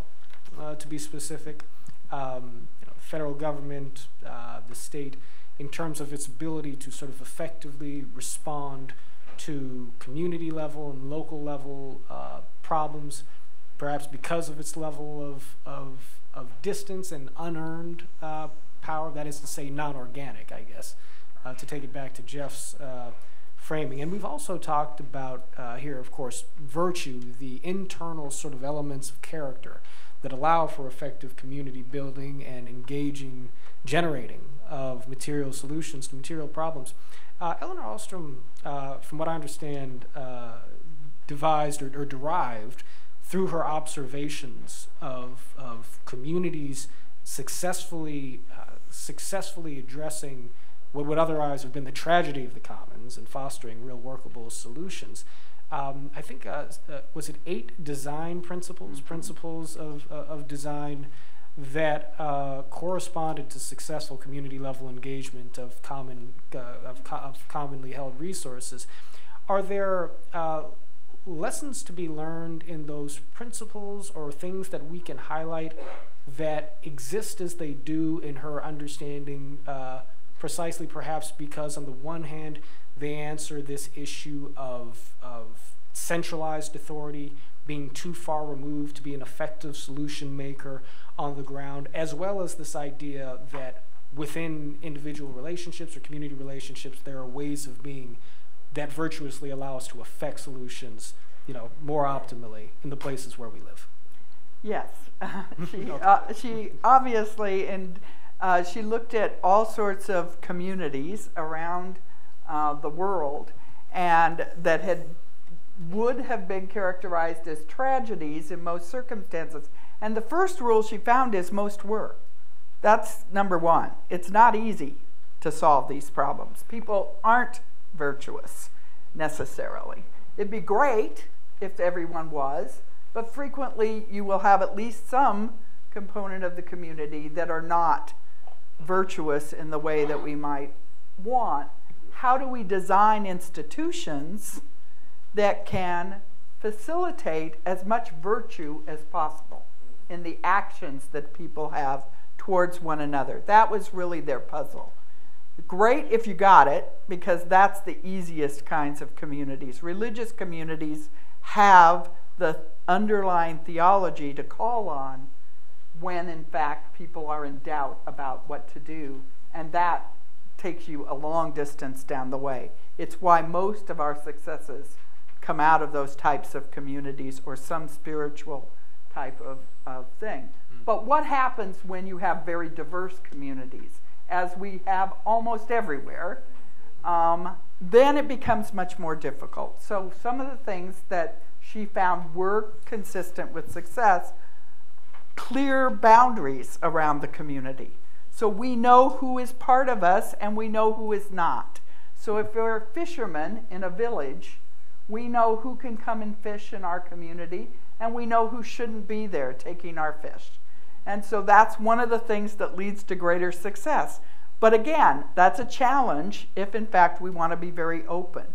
uh, to be specific, um, you know, federal government, uh, the state, in terms of its ability to sort of effectively respond to community level and local level uh, problems, perhaps because of its level of, of, of distance and unearned uh, power, that is to say, non organic, I guess, uh, to take it back to Jeff's uh, framing. And we've also talked about uh, here, of course, virtue, the internal sort of elements of character that allow for effective community building and engaging, generating of material solutions to material problems. Uh, Elinor Ostrom, uh, from what I understand, uh, devised or, or, derived through her observations of, of communities successfully, uh, successfully addressing what would otherwise have been the tragedy of the commons and fostering real workable solutions. Um, I think, uh, uh, was it eight design principles, mm -hmm. principles of, uh, of design that uh, corresponded to successful community level engagement of, common, uh, of, co of, commonly held resources. Are there uh, lessons to be learned in those principles or things that we can highlight that exist as they do in her understanding uh, precisely perhaps because on the one hand they answer this issue of, of centralized authority being too far removed to be an effective solution maker on the ground, as well as this idea that within individual relationships or community relationships, there are ways of being that virtuously allow us to affect solutions, you know, more optimally in the places where we live. Yes, she, uh, she obviously and uh, she looked at all sorts of communities around uh, the world and that had would have been characterized as tragedies in most circumstances. And the first rule she found is most were. That's number one. It's not easy to solve these problems. People aren't virtuous necessarily. It'd be great if everyone was, but frequently you will have at least some component of the community that are not virtuous in the way that we might want, how do we design institutions that can facilitate as much virtue as possible in the actions that people have towards one another? That was really their puzzle. Great if you got it, because that's the easiest kinds of communities. Religious communities have the underlying theology to call on when in fact people are in doubt about what to do, and that takes you a long distance down the way. It's why most of our successes come out of those types of communities or some spiritual type of, of thing. Mm. But what happens when you have very diverse communities, as we have almost everywhere? Um, then it becomes much more difficult. So, some of the things that she found were consistent with success clear boundaries around the community. So we know who is part of us and we know who is not. So if we're a fisherman in a village, we know who can come and fish in our community and we know who shouldn't be there taking our fish. And so that's one of the things that leads to greater success. But again, that's a challenge if in fact we want to be very open.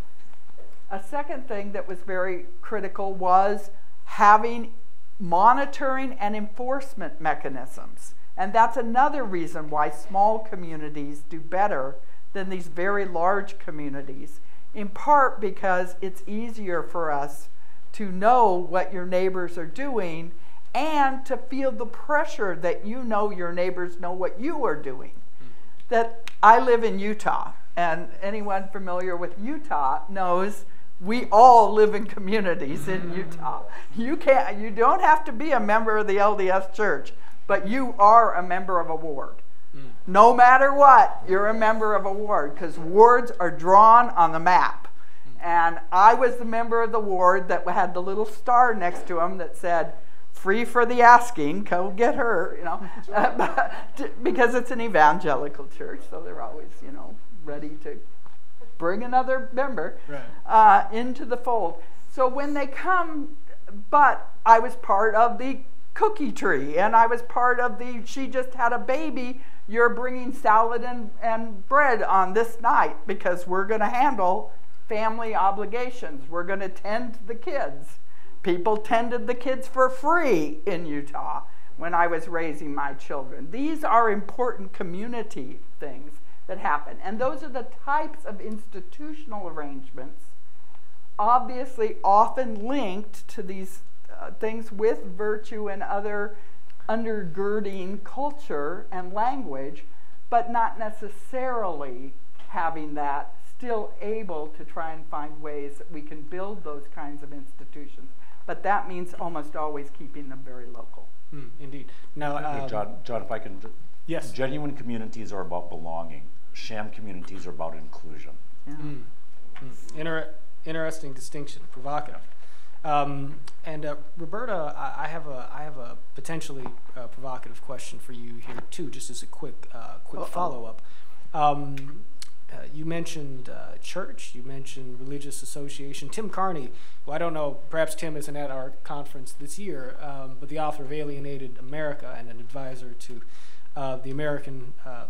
A second thing that was very critical was having monitoring and enforcement mechanisms. And that's another reason why small communities do better than these very large communities, in part because it's easier for us to know what your neighbors are doing and to feel the pressure that you know your neighbors know what you are doing. That I live in Utah, And anyone familiar with Utah knows we all live in communities in Utah. You can't you don't have to be a member of the LDS church, but you are a member of a ward. Hmm. No matter what, you're a member of a ward because wards are drawn on the map. Hmm. And I was the member of the ward that had the little star next to him that said, free for the asking, go get her, you know, because it's an evangelical church, so they're always, you know, ready to bring another member Right. uh, into the fold. So when they come, but I was part of the cookie tree and I was part of the, she just had a baby, you're bringing salad and, and bread on this night because we're going to handle family obligations. We're going to tend to the kids. People tended the kids for free in Utah when I was raising my children. These are important community things that happen. And those are the types of institutional arrangements, obviously often linked to these uh, things with virtue and other undergirding culture and language, but not necessarily having that still able to try and find ways that we can build those kinds of institutions. But that means almost always keeping them very local. Mm, indeed. Now, Hey, um, John, John, if I can. Yes. Genuine communities are about belonging. Sham communities are about inclusion. Yeah. Mm, mm. Inter- interesting distinction, provocative. Um, and uh, Roberta, I, I have a I have a potentially uh, provocative question for you here too, just as a quick uh, quick Uh-oh. follow up. Um, uh, you mentioned uh, church, you mentioned religious association. Tim Carney, who I don't know, perhaps Tim isn't at our conference this year, um, but the author of Alienated America and an advisor to uh, the American uh,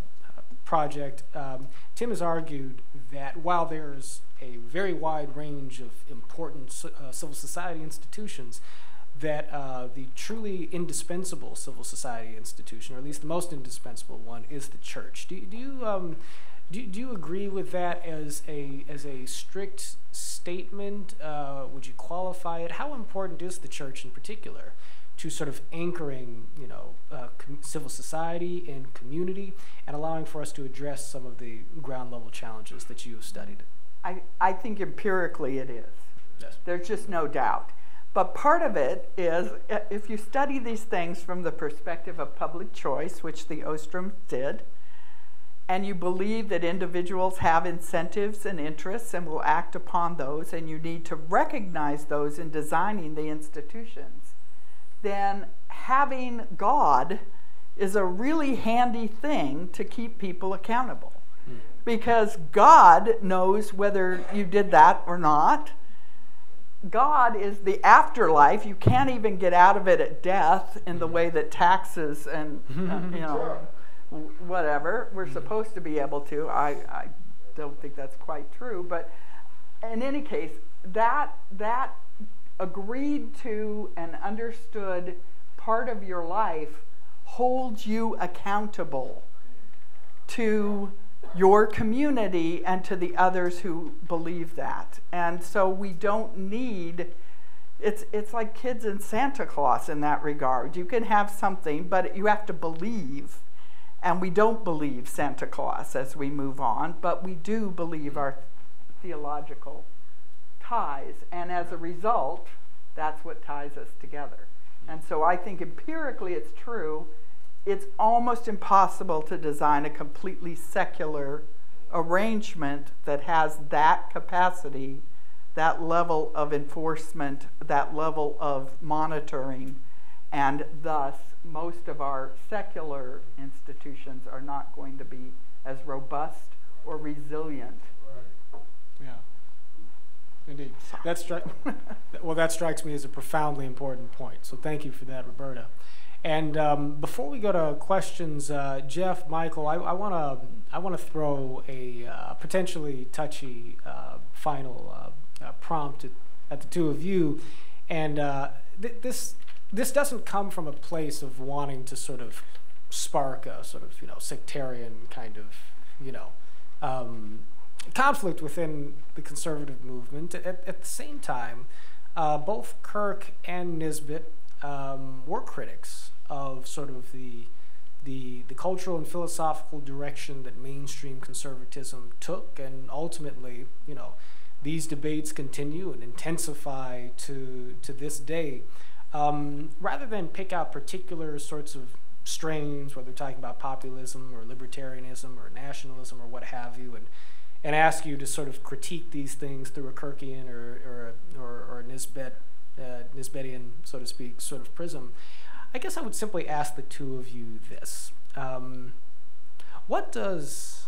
Project. Um, Tim has argued that while there's a very wide range of important uh, civil society institutions, that the truly indispensable civil society institution, or at least the most indispensable one, is the church. Do, do you um, do, do you agree with that as a as a strict statement? Uh, would you qualify it? How important is the church in particular to sort of anchoring, you know, uh, com- civil society and community, and allowing for us to address some of the ground level challenges that you have studied? I, I think empirically it is. Yes. There's just no doubt. But part of it is uh, if you study these things from the perspective of public choice, which the Ostrom did, and you believe that individuals have incentives and interests and will act upon those, and you need to recognize those in designing the institutions, then having God is a really handy thing to keep people accountable. Because God knows whether you did that or not. God is the afterlife. You can't even get out of it at death in the way that taxes and uh, you know whatever we're mm-hmm. supposed to be able to. I, I don't think that's quite true, but in any case, that that agreed to and understood part of your life holds you accountable to your community and to the others who believe that. And so we don't need it's it's like kids in Santa Claus in that regard. You can have something, but you have to believe. And we don't believe Santa Claus as we move on, but we do believe our theological ties. And as a result, that's what ties us together. And so I think empirically it's true. It's almost impossible to design a completely secular arrangement that has that capacity, that level of enforcement, that level of monitoring, and thus most of our secular institutions are not going to be as robust or resilient. Yeah. Indeed. That stri- well, that strikes me as a profoundly important point. So thank you for that, Roberta. And um, before we go to questions, uh, Jeff, Michael, I want to I want to throw a uh, potentially touchy uh, final uh, uh, prompt at, at the two of you, and uh, th- this this doesn't come from a place of wanting to sort of spark a sort of you know sectarian kind of you know um, conflict within the conservative movement. At, at the same time, uh, both Kirk and Nisbet um, were critics of sort of the the, the cultural and philosophical direction that mainstream conservatism took, and ultimately, you know, these debates continue and intensify to, to this day. Um, rather than pick out particular sorts of strains, whether talking about populism or libertarianism or nationalism or what have you, and, and ask you to sort of critique these things through a Kirkian or, or, or, or Nisbet, uh, Nisbetian, so to speak, sort of prism, I guess I would simply ask the two of you this. Um, what does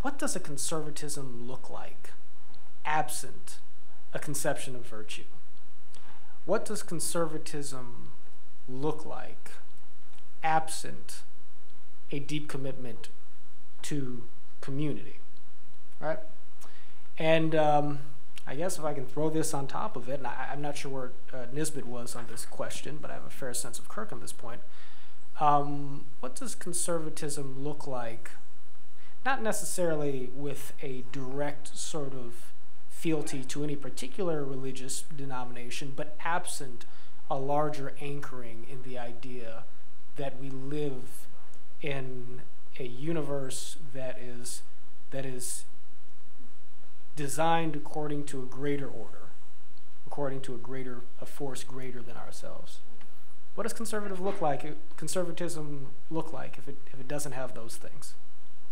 what does a conservatism look like absent a conception of virtue? What does conservatism look like absent a deep commitment to community? Right? And um, I guess if I can throw this on top of it, and I, am not sure where uh, Nisbet was on this question, but I have a fair sense of Kirk on this point. Um, what does conservatism look like? Not necessarily with a direct sort of fealty to any particular religious denomination, but absent a larger anchoring in the idea that we live in a universe that is that is designed according to a greater order, according to a greater a force greater than ourselves. What does conservative look like? Conservatism look like if it if it doesn't have those things?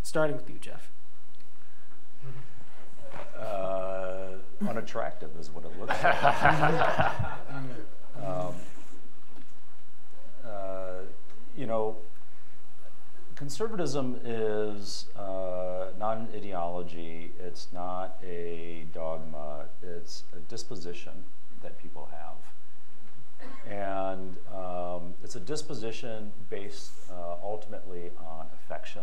Starting with you, Jeff. Mm-hmm. Uh, unattractive is what it looks like. um, uh, you know, conservatism is uh, not an ideology, it's not a dogma, it's a disposition that people have. And um, it's a disposition based uh, ultimately on affection.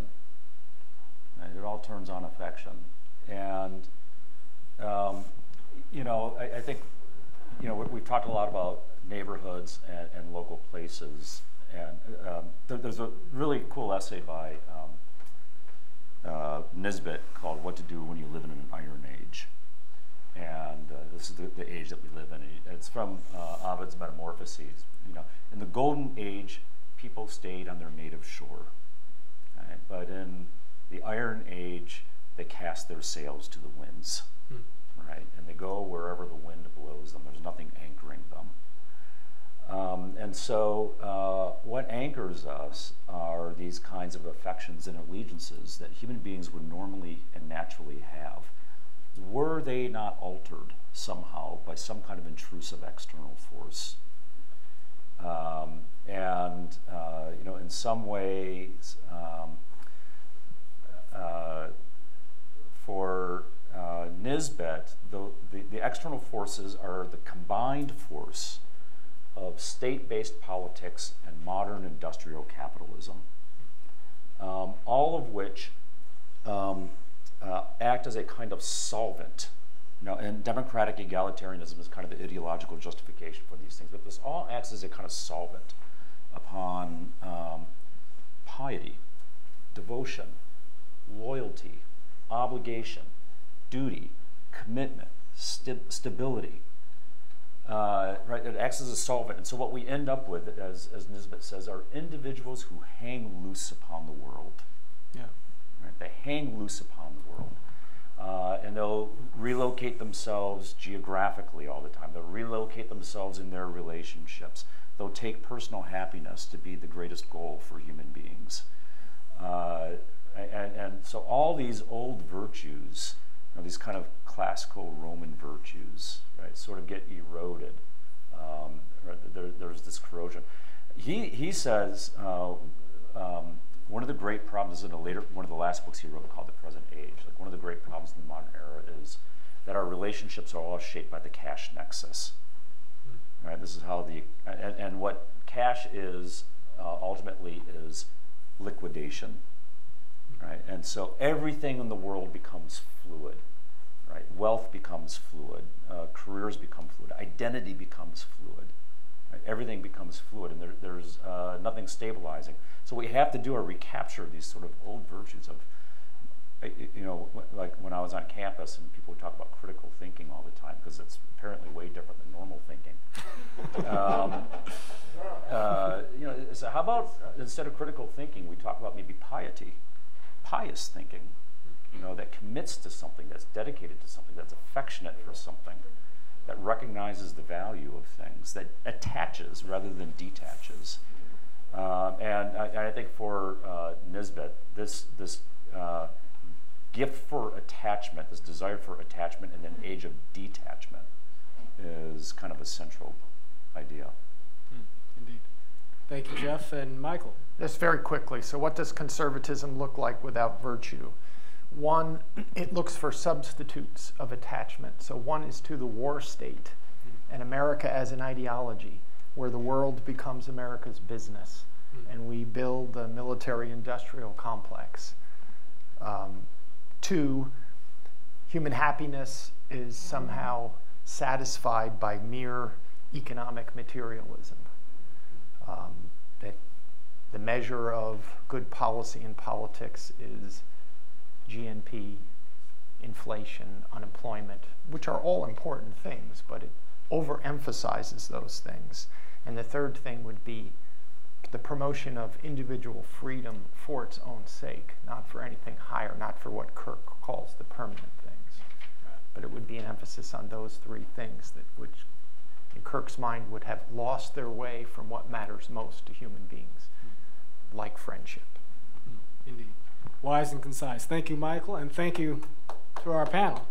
And it all turns on affection. And you know, I, I, think, you know, we've talked a lot about neighborhoods and, and local places, and um, there, there's a really cool essay by um, uh, Nisbet called "What to Do When You Live in an Iron Age," and uh, this is the, the, age that we live in. It's from uh, Ovid's Metamorphoses. You know, in the Golden Age, people stayed on their native shore, right? but in the Iron Age, they cast their sails to the winds right? And they go wherever the wind blows them. There's nothing anchoring them. Um, and so, uh, what anchors us are these kinds of affections and allegiances that human beings would normally and naturally have. Were they not altered somehow by some kind of intrusive external force? Um, and, uh, you know, in some ways, um, uh, for uh, Nisbet, the, the, the, external forces are the combined force of state-based politics and modern industrial capitalism, um, all of which um, uh, act as a kind of solvent. You know, and democratic egalitarianism is kind of the ideological justification for these things, but this all acts as a kind of solvent upon um, piety, devotion, loyalty, obligation, duty, commitment, st stability. Uh, right, it acts as a solvent. And so what we end up with, as, as Nisbet says, are individuals who hang loose upon the world. Yeah. Right? They hang loose upon the world. Uh, and they'll relocate themselves geographically all the time. They'll relocate themselves in their relationships. They'll take personal happiness to be the greatest goal for human beings. Uh, and, and so all these old virtues know, these kind of classical Roman virtues, right, sort of get eroded. Um, there, there's this corrosion. He, he says uh, um, one of the great problems in a later, one of the last books he wrote called The Present Age, like one of the great problems in the modern era is that our relationships are all shaped by the cash nexus. Hmm. Right, this is how the, and, and what cash is uh, ultimately is liquidation right? And so everything in the world becomes becomes fluid, uh, careers become fluid, identity becomes fluid. Right? Everything becomes fluid, and there, there's uh, nothing stabilizing. So what we have to do are recapture of these sort of old virtues of, you know, like when I was on campus and people would talk about critical thinking all the time because it's apparently way different than normal thinking. um, uh, you know, so how about uh, instead of critical thinking, we talk about maybe piety, pious thinking, you know, that commits to something, that's dedicated to something, that's affectionate for something, that recognizes the value of things, that attaches rather than detaches. Um, and I, I, think for uh, Nisbet, this this uh, gift for attachment, this desire for attachment in an age of detachment, is kind of a central idea. Hmm, indeed. Thank you, Jeff and Michael. Just very quickly. So, what does conservatism look like without virtue? One, it looks for substitutes of attachment. So, one is to the war state and America as an ideology, where the world becomes America's business and we build the military industrial complex. Um, two, human happiness is somehow satisfied by mere economic materialism. Um, that the measure of good policy in politics is GNP, inflation, unemployment, which are all important things, but it overemphasizes those things. And the third thing would be the promotion of individual freedom for its own sake, not for anything higher, not for what Kirk calls the permanent things. But it would be an emphasis on those three things that which in Kirk's mind would have lost their way from what matters most to human beings, like friendship. Mm, indeed. Wise and concise. Thank you, Michael, and thank you to our panel.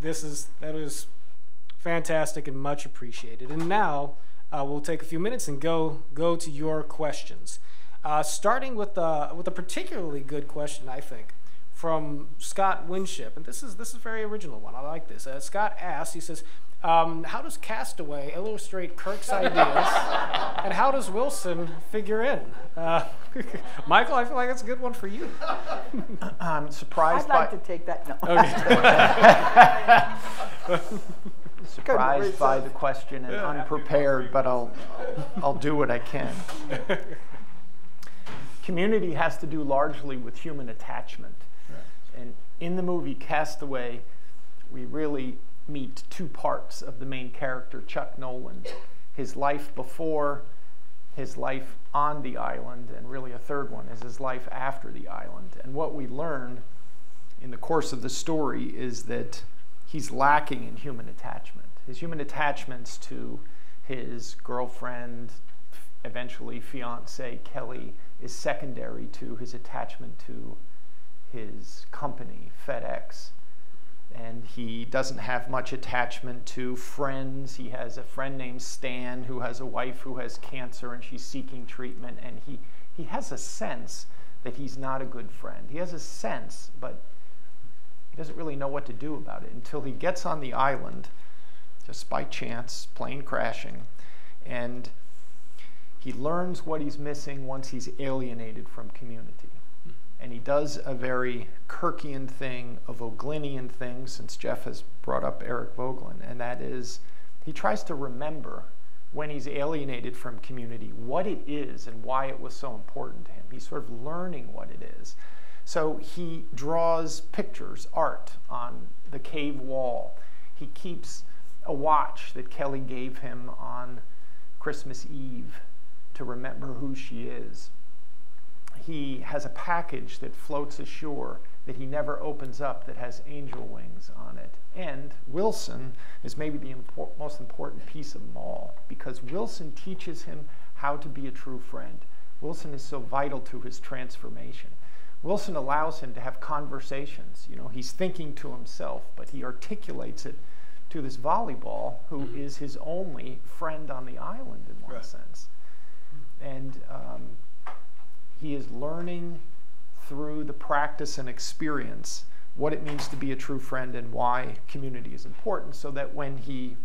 This is that is fantastic and much appreciated. And now uh, we'll take a few minutes and go go to your questions. Uh, starting with uh, with a particularly good question, I think, from Scott Winship, and this is this is a very original one. I like this. Uh, Scott asks, he says, um, "How does Castaway illustrate Kirk's ideas, and how does Wilson figure in?" Uh, Michael, I feel like that's a good one for you. I'm surprised I'd by. like to take that. No. Okay. surprised by the question and unprepared, but I'll, I'll do what I can. Community has to do largely with human attachment. And in the movie Castaway, we really meet two parts of the main character, Chuck Noland his life before, his life on the island, and really a third one is his life after the island. And what we learn in the course of the story is that he's lacking in human attachment. His human attachments to his girlfriend, eventually fiance Kelly, is secondary to his attachment to his company, FedEx. And he doesn't have much attachment to friends. He has a friend named Stan who has a wife who has cancer and she's seeking treatment. And he, he has a sense that he's not a good friend. He has a sense, but he doesn't really know what to do about it until he gets on the island, just by chance, plane crashing, and he learns what he's missing once he's alienated from community. And he does a very Kirkian thing, a Voegelinian thing, since Jeff has brought up Eric Voegelin, and that is he tries to remember when he's alienated from community what it is and why it was so important to him. He's sort of learning what it is. So he draws pictures, art, on the cave wall. He keeps a watch that Kelly gave him on Christmas Eve to remember who she is. He has a package that floats ashore that he never opens up that has angel wings on it. And Wilson is maybe the impor- most important piece of them all because Wilson teaches him how to be a true friend. Wilson is so vital to his transformation. Wilson allows him to have conversations. You know, he's thinking to himself, but he articulates it to this volleyball, who is his only friend on the island in one right. sense. And um, he is learning through the practice and experience what it means to be a true friend and why community is important, so that when he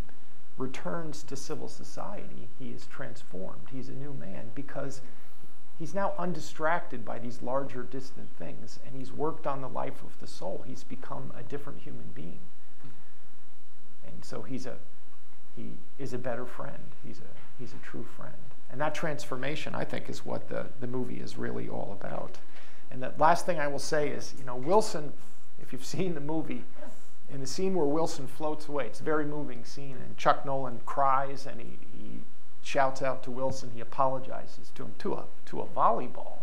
returns to civil society, he is transformed. He's a new man because he's now undistracted by these larger, distant things, and he's worked on the life of the soul. He's become a different human being. And so he's a he is a better friend. He's a he's a true friend. And that transformation, I think, is what the, the movie is really all about. And the last thing I will say is, you know, Wilson, if you've seen the movie, in the scene where Wilson floats away, it's a very moving scene, and Chuck Noland cries and he, he shouts out to Wilson, he apologizes to him, to a, to a volleyball.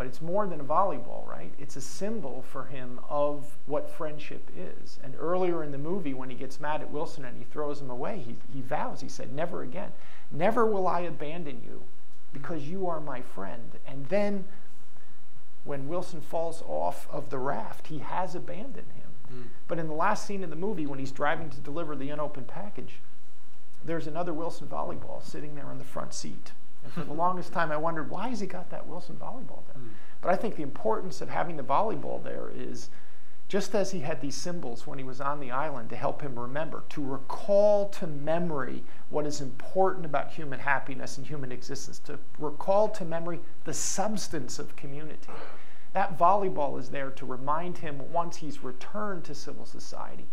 But it's more than a volleyball, right? It's a symbol for him of what friendship is. And earlier in the movie, when he gets mad at Wilson and he throws him away, he, he vows, he said, Never again. Never will I abandon you because you are my friend. And then when Wilson falls off of the raft, he has abandoned him. Mm. But in the last scene of the movie, when he's driving to deliver the unopened package, there's another Wilson volleyball sitting there on the front seat. And for the longest time, I wondered why has he got that Wilson volleyball there? Mm. But I think the importance of having the volleyball there is just as he had these symbols when he was on the island to help him remember, to recall to memory what is important about human happiness and human existence, to recall to memory the substance of community. That volleyball is there to remind him once he's returned to civil society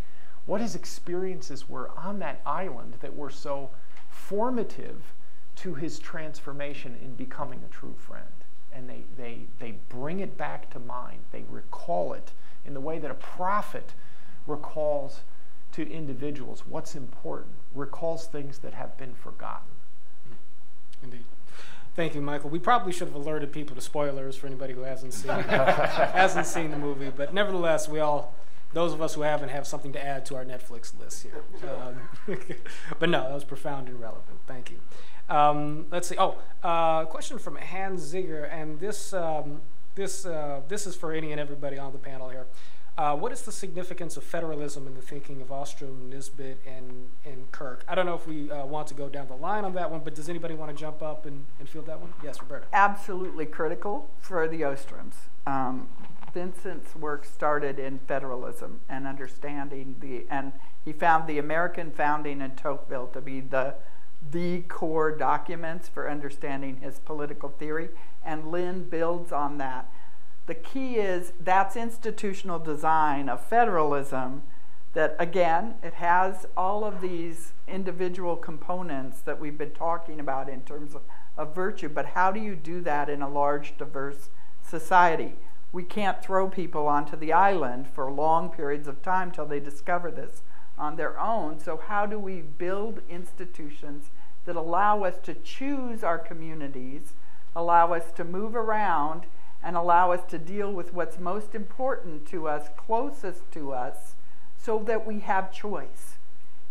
what his experiences were on that island that were so formative to his transformation in becoming a true friend. And they, they, they bring it back to mind, they recall it in the way that a prophet recalls to individuals what's important, recalls things that have been forgotten. Hmm. Indeed. Thank you, Michael. We probably should have alerted people to spoilers for anybody who hasn't seen hasn't seen the movie, but nevertheless, we all, those of us who haven't, have something to add to our Netflix list here. Um, but no, that was profound and relevant. Thank you. Um, let's see. Oh, uh, question from Hans Ziger, and this um, this uh, this is for any and everybody on the panel here. Uh, what is the significance of federalism in the thinking of Ostrom, Nisbet, and, and Kirk? I don't know if we uh, want to go down the line on that one, but does anybody want to jump up and, and field that one? Yes, Roberta. Absolutely critical for the Ostroms. Um, Vincent's work started in federalism and understanding the, and he found the American founding in Tocqueville to be the, the core documents for understanding his political theory, and Lin builds on that. The key is that's institutional design of federalism that again it has all of these individual components that we've been talking about in terms of, of virtue but how do you do that in a large diverse society we can't throw people onto the island for long periods of time till they discover this on their own so how do we build institutions that allow us to choose our communities allow us to move around and allow us to deal with what's most important to us, closest to us, so that we have choice.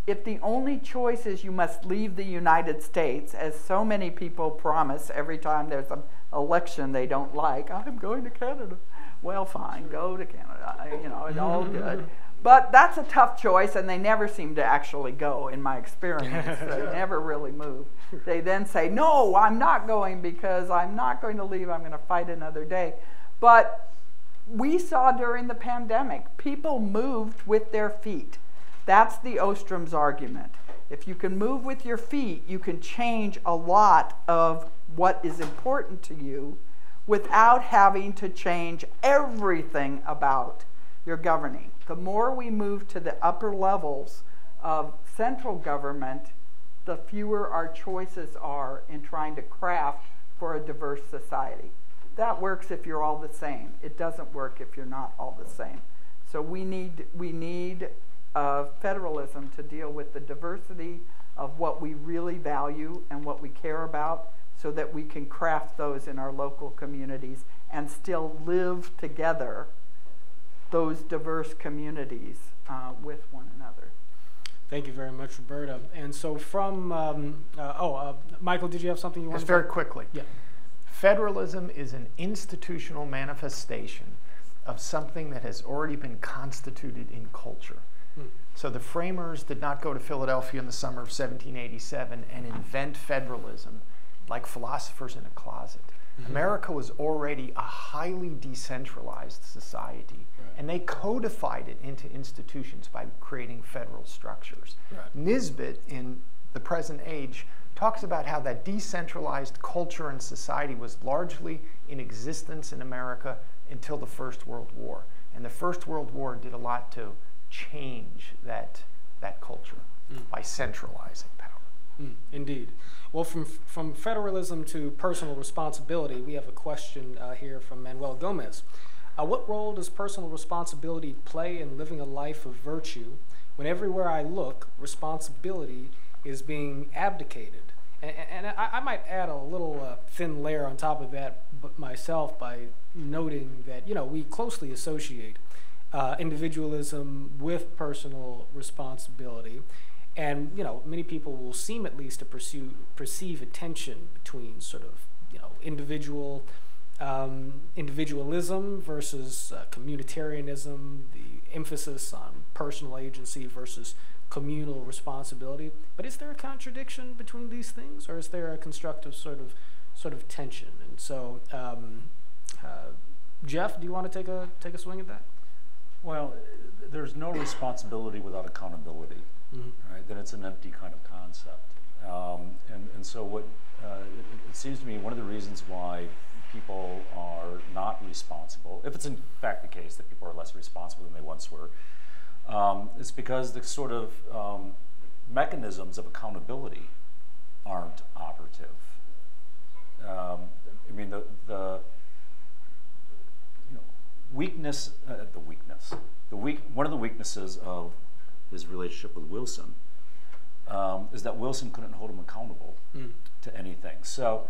If the only choice is you must leave the United States, as so many people promise every time there's an election they don't like, I'm going to Canada. Well, fine, go to Canada. You know, it's all good. But that's a tough choice, and they never seem to actually go, in my experience. they never really move. They then say, No, I'm not going because I'm not going to leave. I'm going to fight another day. But we saw during the pandemic, people moved with their feet. That's the Ostrom's argument. If you can move with your feet, you can change a lot of what is important to you without having to change everything about your governing. The more we move to the upper levels of central government, the fewer our choices are in trying to craft for a diverse society. That works if you're all the same. It doesn't work if you're not all the same. So we need, we need uh, federalism to deal with the diversity of what we really value and what we care about so that we can craft those in our local communities and still live together those diverse communities uh, with one another. Thank you very much, Roberta. And so from, um, uh, oh, uh, Michael, did you have something you wanted Just to very quickly. Yeah. Federalism is an institutional manifestation of something that has already been constituted in culture. Hmm. So the framers did not go to Philadelphia in the summer of 1787 and invent federalism like philosophers in a closet. Mm-hmm. America was already a highly decentralized society and they codified it into institutions by creating federal structures. Right. Nisbet, in the present age, talks about how that decentralized culture and society was largely in existence in America until the First World War. And the First World War did a lot to change that, that culture mm. by centralizing power. Mm, indeed. Well, from, from federalism to personal responsibility, we have a question uh, here from Manuel Gomez. Uh, what role does personal responsibility play in living a life of virtue when everywhere I look, responsibility is being abdicated? And, and I, I, might add a little uh, thin layer on top of that myself by noting that, you know, we closely associate uh, individualism with personal responsibility. And, you know, many people will seem at least to pursue, perceive a tension between sort of, you know, individual um, individualism versus uh, communitarianism, the emphasis on personal agency versus communal responsibility. But is there a contradiction between these things, or is there a constructive sort of sort of tension? And so, um, uh, Jeff, do you want to take a take a swing at that? Well, there's no responsibility without accountability, mm-hmm. right? Then it's an empty kind of concept. Um, and, and so what uh, it, it seems to me one of the reasons why people are not responsible, if it's in fact the case that people are less responsible than they once were, um, it's because the sort of um, mechanisms of accountability aren't operative. Um, I mean, the, the you know, weakness, uh, the weakness, the weak, one of the weaknesses of his relationship with Wilson um, is that Wilson couldn't hold him accountable mm. to anything. So,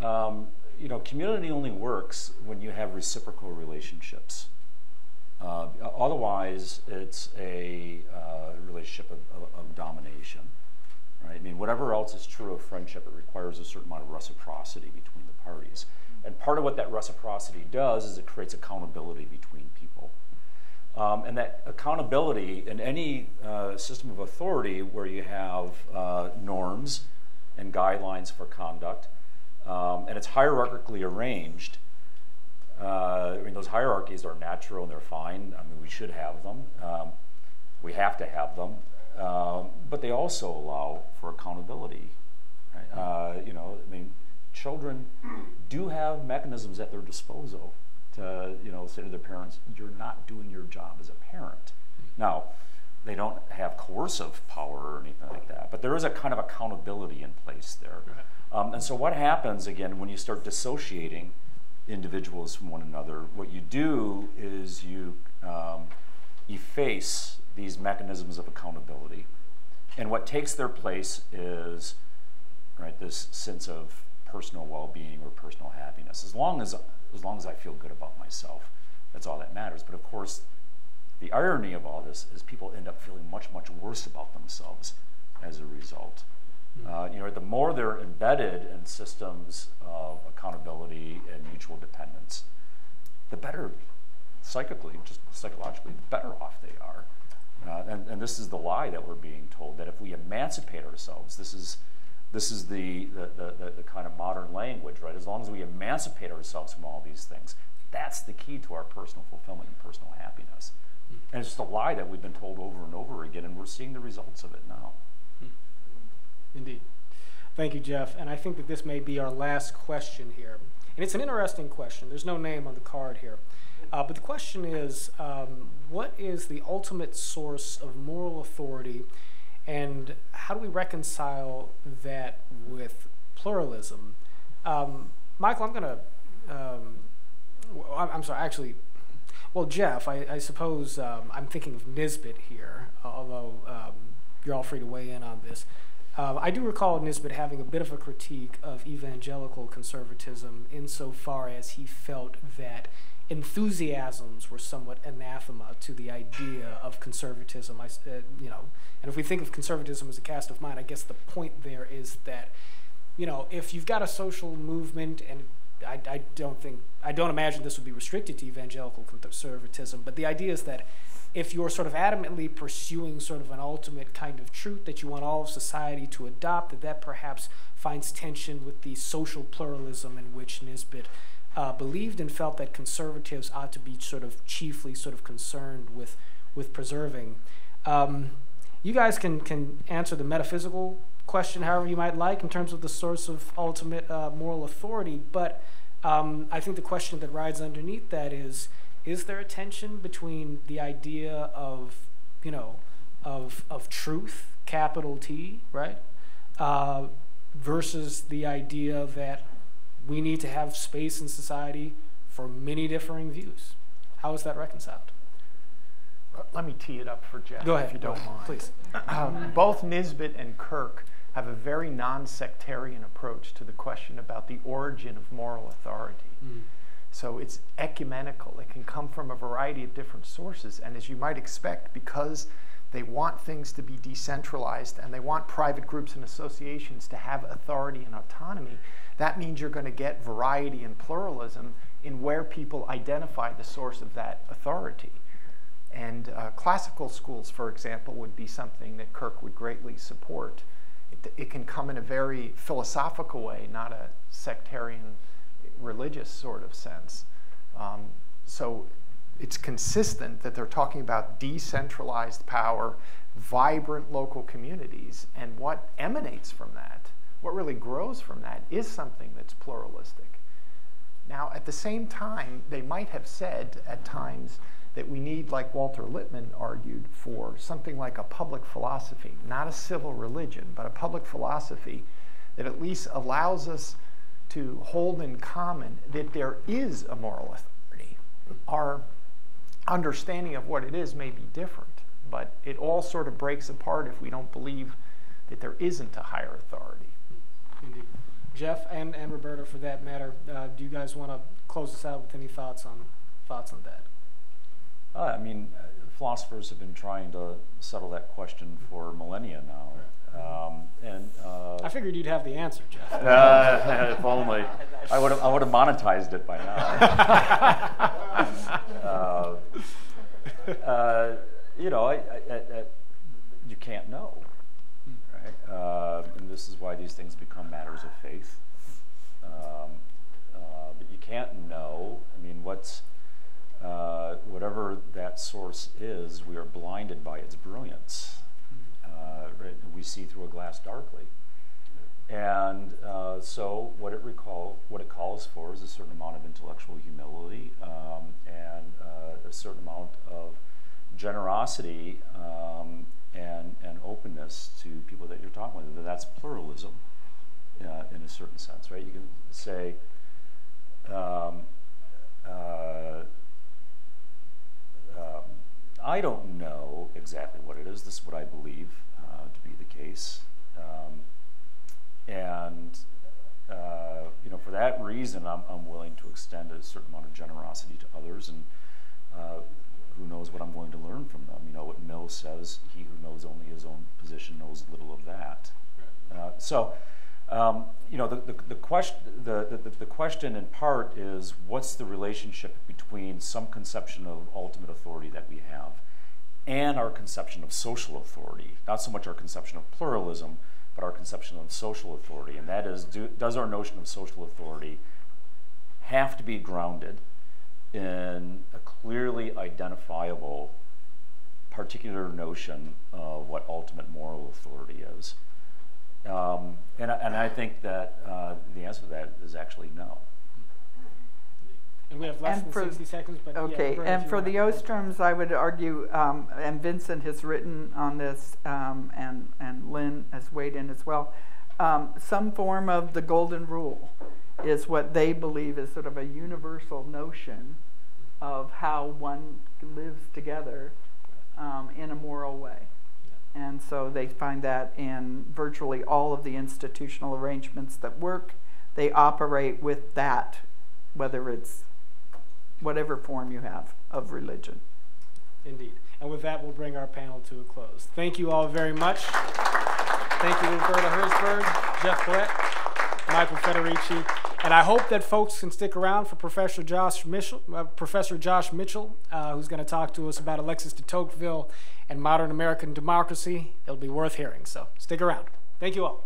um, you know, community only works when you have reciprocal relationships. Uh, otherwise, it's a uh, relationship of, of, of, domination, right? I mean, whatever else is true of friendship, it requires a certain amount of reciprocity between the parties. And part of what that reciprocity does is it creates accountability between people. Um, and that accountability in any uh, system of authority where you have uh, norms and guidelines for conduct, um, and it's hierarchically arranged, uh, I mean, those hierarchies are natural and they're fine. I mean, we should have them. Um, we have to have them. Um, but they also allow for accountability. Right? Uh, you know, I mean, children do have mechanisms at their disposal to, you know, say to their parents, you're not doing your job as a parent. Now, they don't have coercive power or anything like that, but there is a kind of accountability in place there. Um, and so what happens, again, when you start dissociating individuals from one another. What you do is you um, efface these mechanisms of accountability. And what takes their place is right, this sense of personal well-being or personal happiness. As long as, as long as I feel good about myself, that's all that matters. But of course, the irony of all this is people end up feeling much, much worse about themselves as a result. Uh, you know, the more they're embedded in systems of accountability and mutual dependence, the better psychically, just psychologically, the better off they are. Uh, and, and this is the lie that we're being told that if we emancipate ourselves, this is this is the, the, the, the, kind of modern language, right? As long as we emancipate ourselves from all these things, that's the key to our personal fulfillment and personal happiness. Mm. And it's just a lie that we've been told over and over again, and we're seeing the results of it now. Indeed. Thank you, Jeff. And I think that this may be our last question here. And it's an interesting question. There's no name on the card here. Uh, but the question is um, what is the ultimate source of moral authority, and how do we reconcile that with pluralism? Um, Michael, I'm going to. Um, I'm sorry, actually, well, Jeff, I, I suppose um, I'm thinking of Nisbet here, although um, you're all free to weigh in on this. Um, I do recall Nisbet having a bit of a critique of evangelical conservatism insofar as he felt that enthusiasms were somewhat anathema to the idea of conservatism. I, uh, you know, and if we think of conservatism as a cast of mind, I guess the point there is that, you know, if you've got a social movement, and I, I don't think, I don't imagine this would be restricted to evangelical conservatism, but the idea is that if you're sort of adamantly pursuing sort of an ultimate kind of truth that you want all of society to adopt, that that perhaps finds tension with the social pluralism in which Nisbet uh, believed and felt that conservatives ought to be sort of chiefly sort of concerned with, with preserving. Um, you guys can, can answer the metaphysical question however you might like in terms of the source of ultimate uh, moral authority, but um, I think the question that rides underneath that is, is there a tension between the idea of, you know, of, of truth, capital T, right, uh, versus the idea that we need to have space in society for many differing views? How is that reconciled? Let me tee it up for Jeff, Go ahead. if you don't mind. Please. Um, both Nisbet and Kirk have a very non-sectarian approach to the question about the origin of moral authority. So it's ecumenical. It can come from a variety of different sources. And as you might expect, because they want things to be decentralized and they want private groups and associations to have authority and autonomy, that means you're going to get variety and pluralism in where people identify the source of that authority. And uh, classical schools, for example, would be something that Kirk would greatly support. It, it can come in a very philosophical way, not a sectarian religious sort of sense. Um, so it's consistent that they're talking about decentralized power, vibrant local communities, and what emanates from that, what really grows from that, is something that's pluralistic. Now, at the same time, they might have said at times that we need, like Walter Lippmann argued, for something like a public philosophy, not a civil religion, but a public philosophy that at least allows us to hold in common that there is a moral authority. Our understanding of what it is may be different, but it all sort of breaks apart if we don't believe that there isn't a higher authority. Indeed. Jeff and, and Roberta, for that matter, uh, do you guys want to close us out with any thoughts on thoughts on that? Uh, I mean, uh, philosophers have been trying to settle that question for millennia now. Um, and uh, I figured you'd have the answer, Jeff. uh, if only I would have I would have monetized it by now. uh, uh, you know, I, I, I, you can't know, right? Uh, and this is why these things become matters of faith. Um, uh, but you can't know. I mean, what's uh, whatever that source is, we are blinded by its brilliance. Uh? We see through a glass darkly. And uh, so, what it recall, what it calls for is a certain amount of intellectual humility um, and uh, a certain amount of generosity um, and and openness to people that you're talking with. That's pluralism, uh, in a certain sense, right? You can say. Um, uh, um, I don't know exactly what it is. This is what I believe uh, to be the case. Um, and, uh, you know, for that reason, I'm, I'm willing to extend a certain amount of generosity to others. And uh, who knows what I'm going to learn from them. You know, what Mill says, he who knows only his own position knows little of that. Uh, so, um, you know, the, the, the, question, the, the, the question in part is what's the relationship between some conception of ultimate authority that we have and our conception of social authority? Not so much our conception of pluralism, but our conception of social authority. And that is, do, does our notion of social authority have to be grounded in a clearly identifiable particular notion of what ultimate moral authority is? Um, and, I- and I think that uh, the answer to that is actually no. And we have less And than for- 60 seconds, but Okay, Roberta, if and for the Ostroms, I would argue, um, and Vincent has written on this, um, and, and Lin has weighed in as well, um, some form of the golden rule is what they believe is sort of a universal notion of how one lives together um, in a moral way. And so they find that in virtually all of the institutional arrangements that work, they operate with that, whether it's whatever form you have of religion. Indeed. And with that, we'll bring our panel to a close. Thank you all very much. Thank you, Roberta Herzberg, Jeff Polet, Michael Federici. And I hope that folks can stick around for Professor Josh Mitchell, uh, Professor Josh Mitchell, uh, who's going to talk to us about Alexis de Tocqueville and modern American democracy. It'll be worth hearing. So stick around. Thank you all.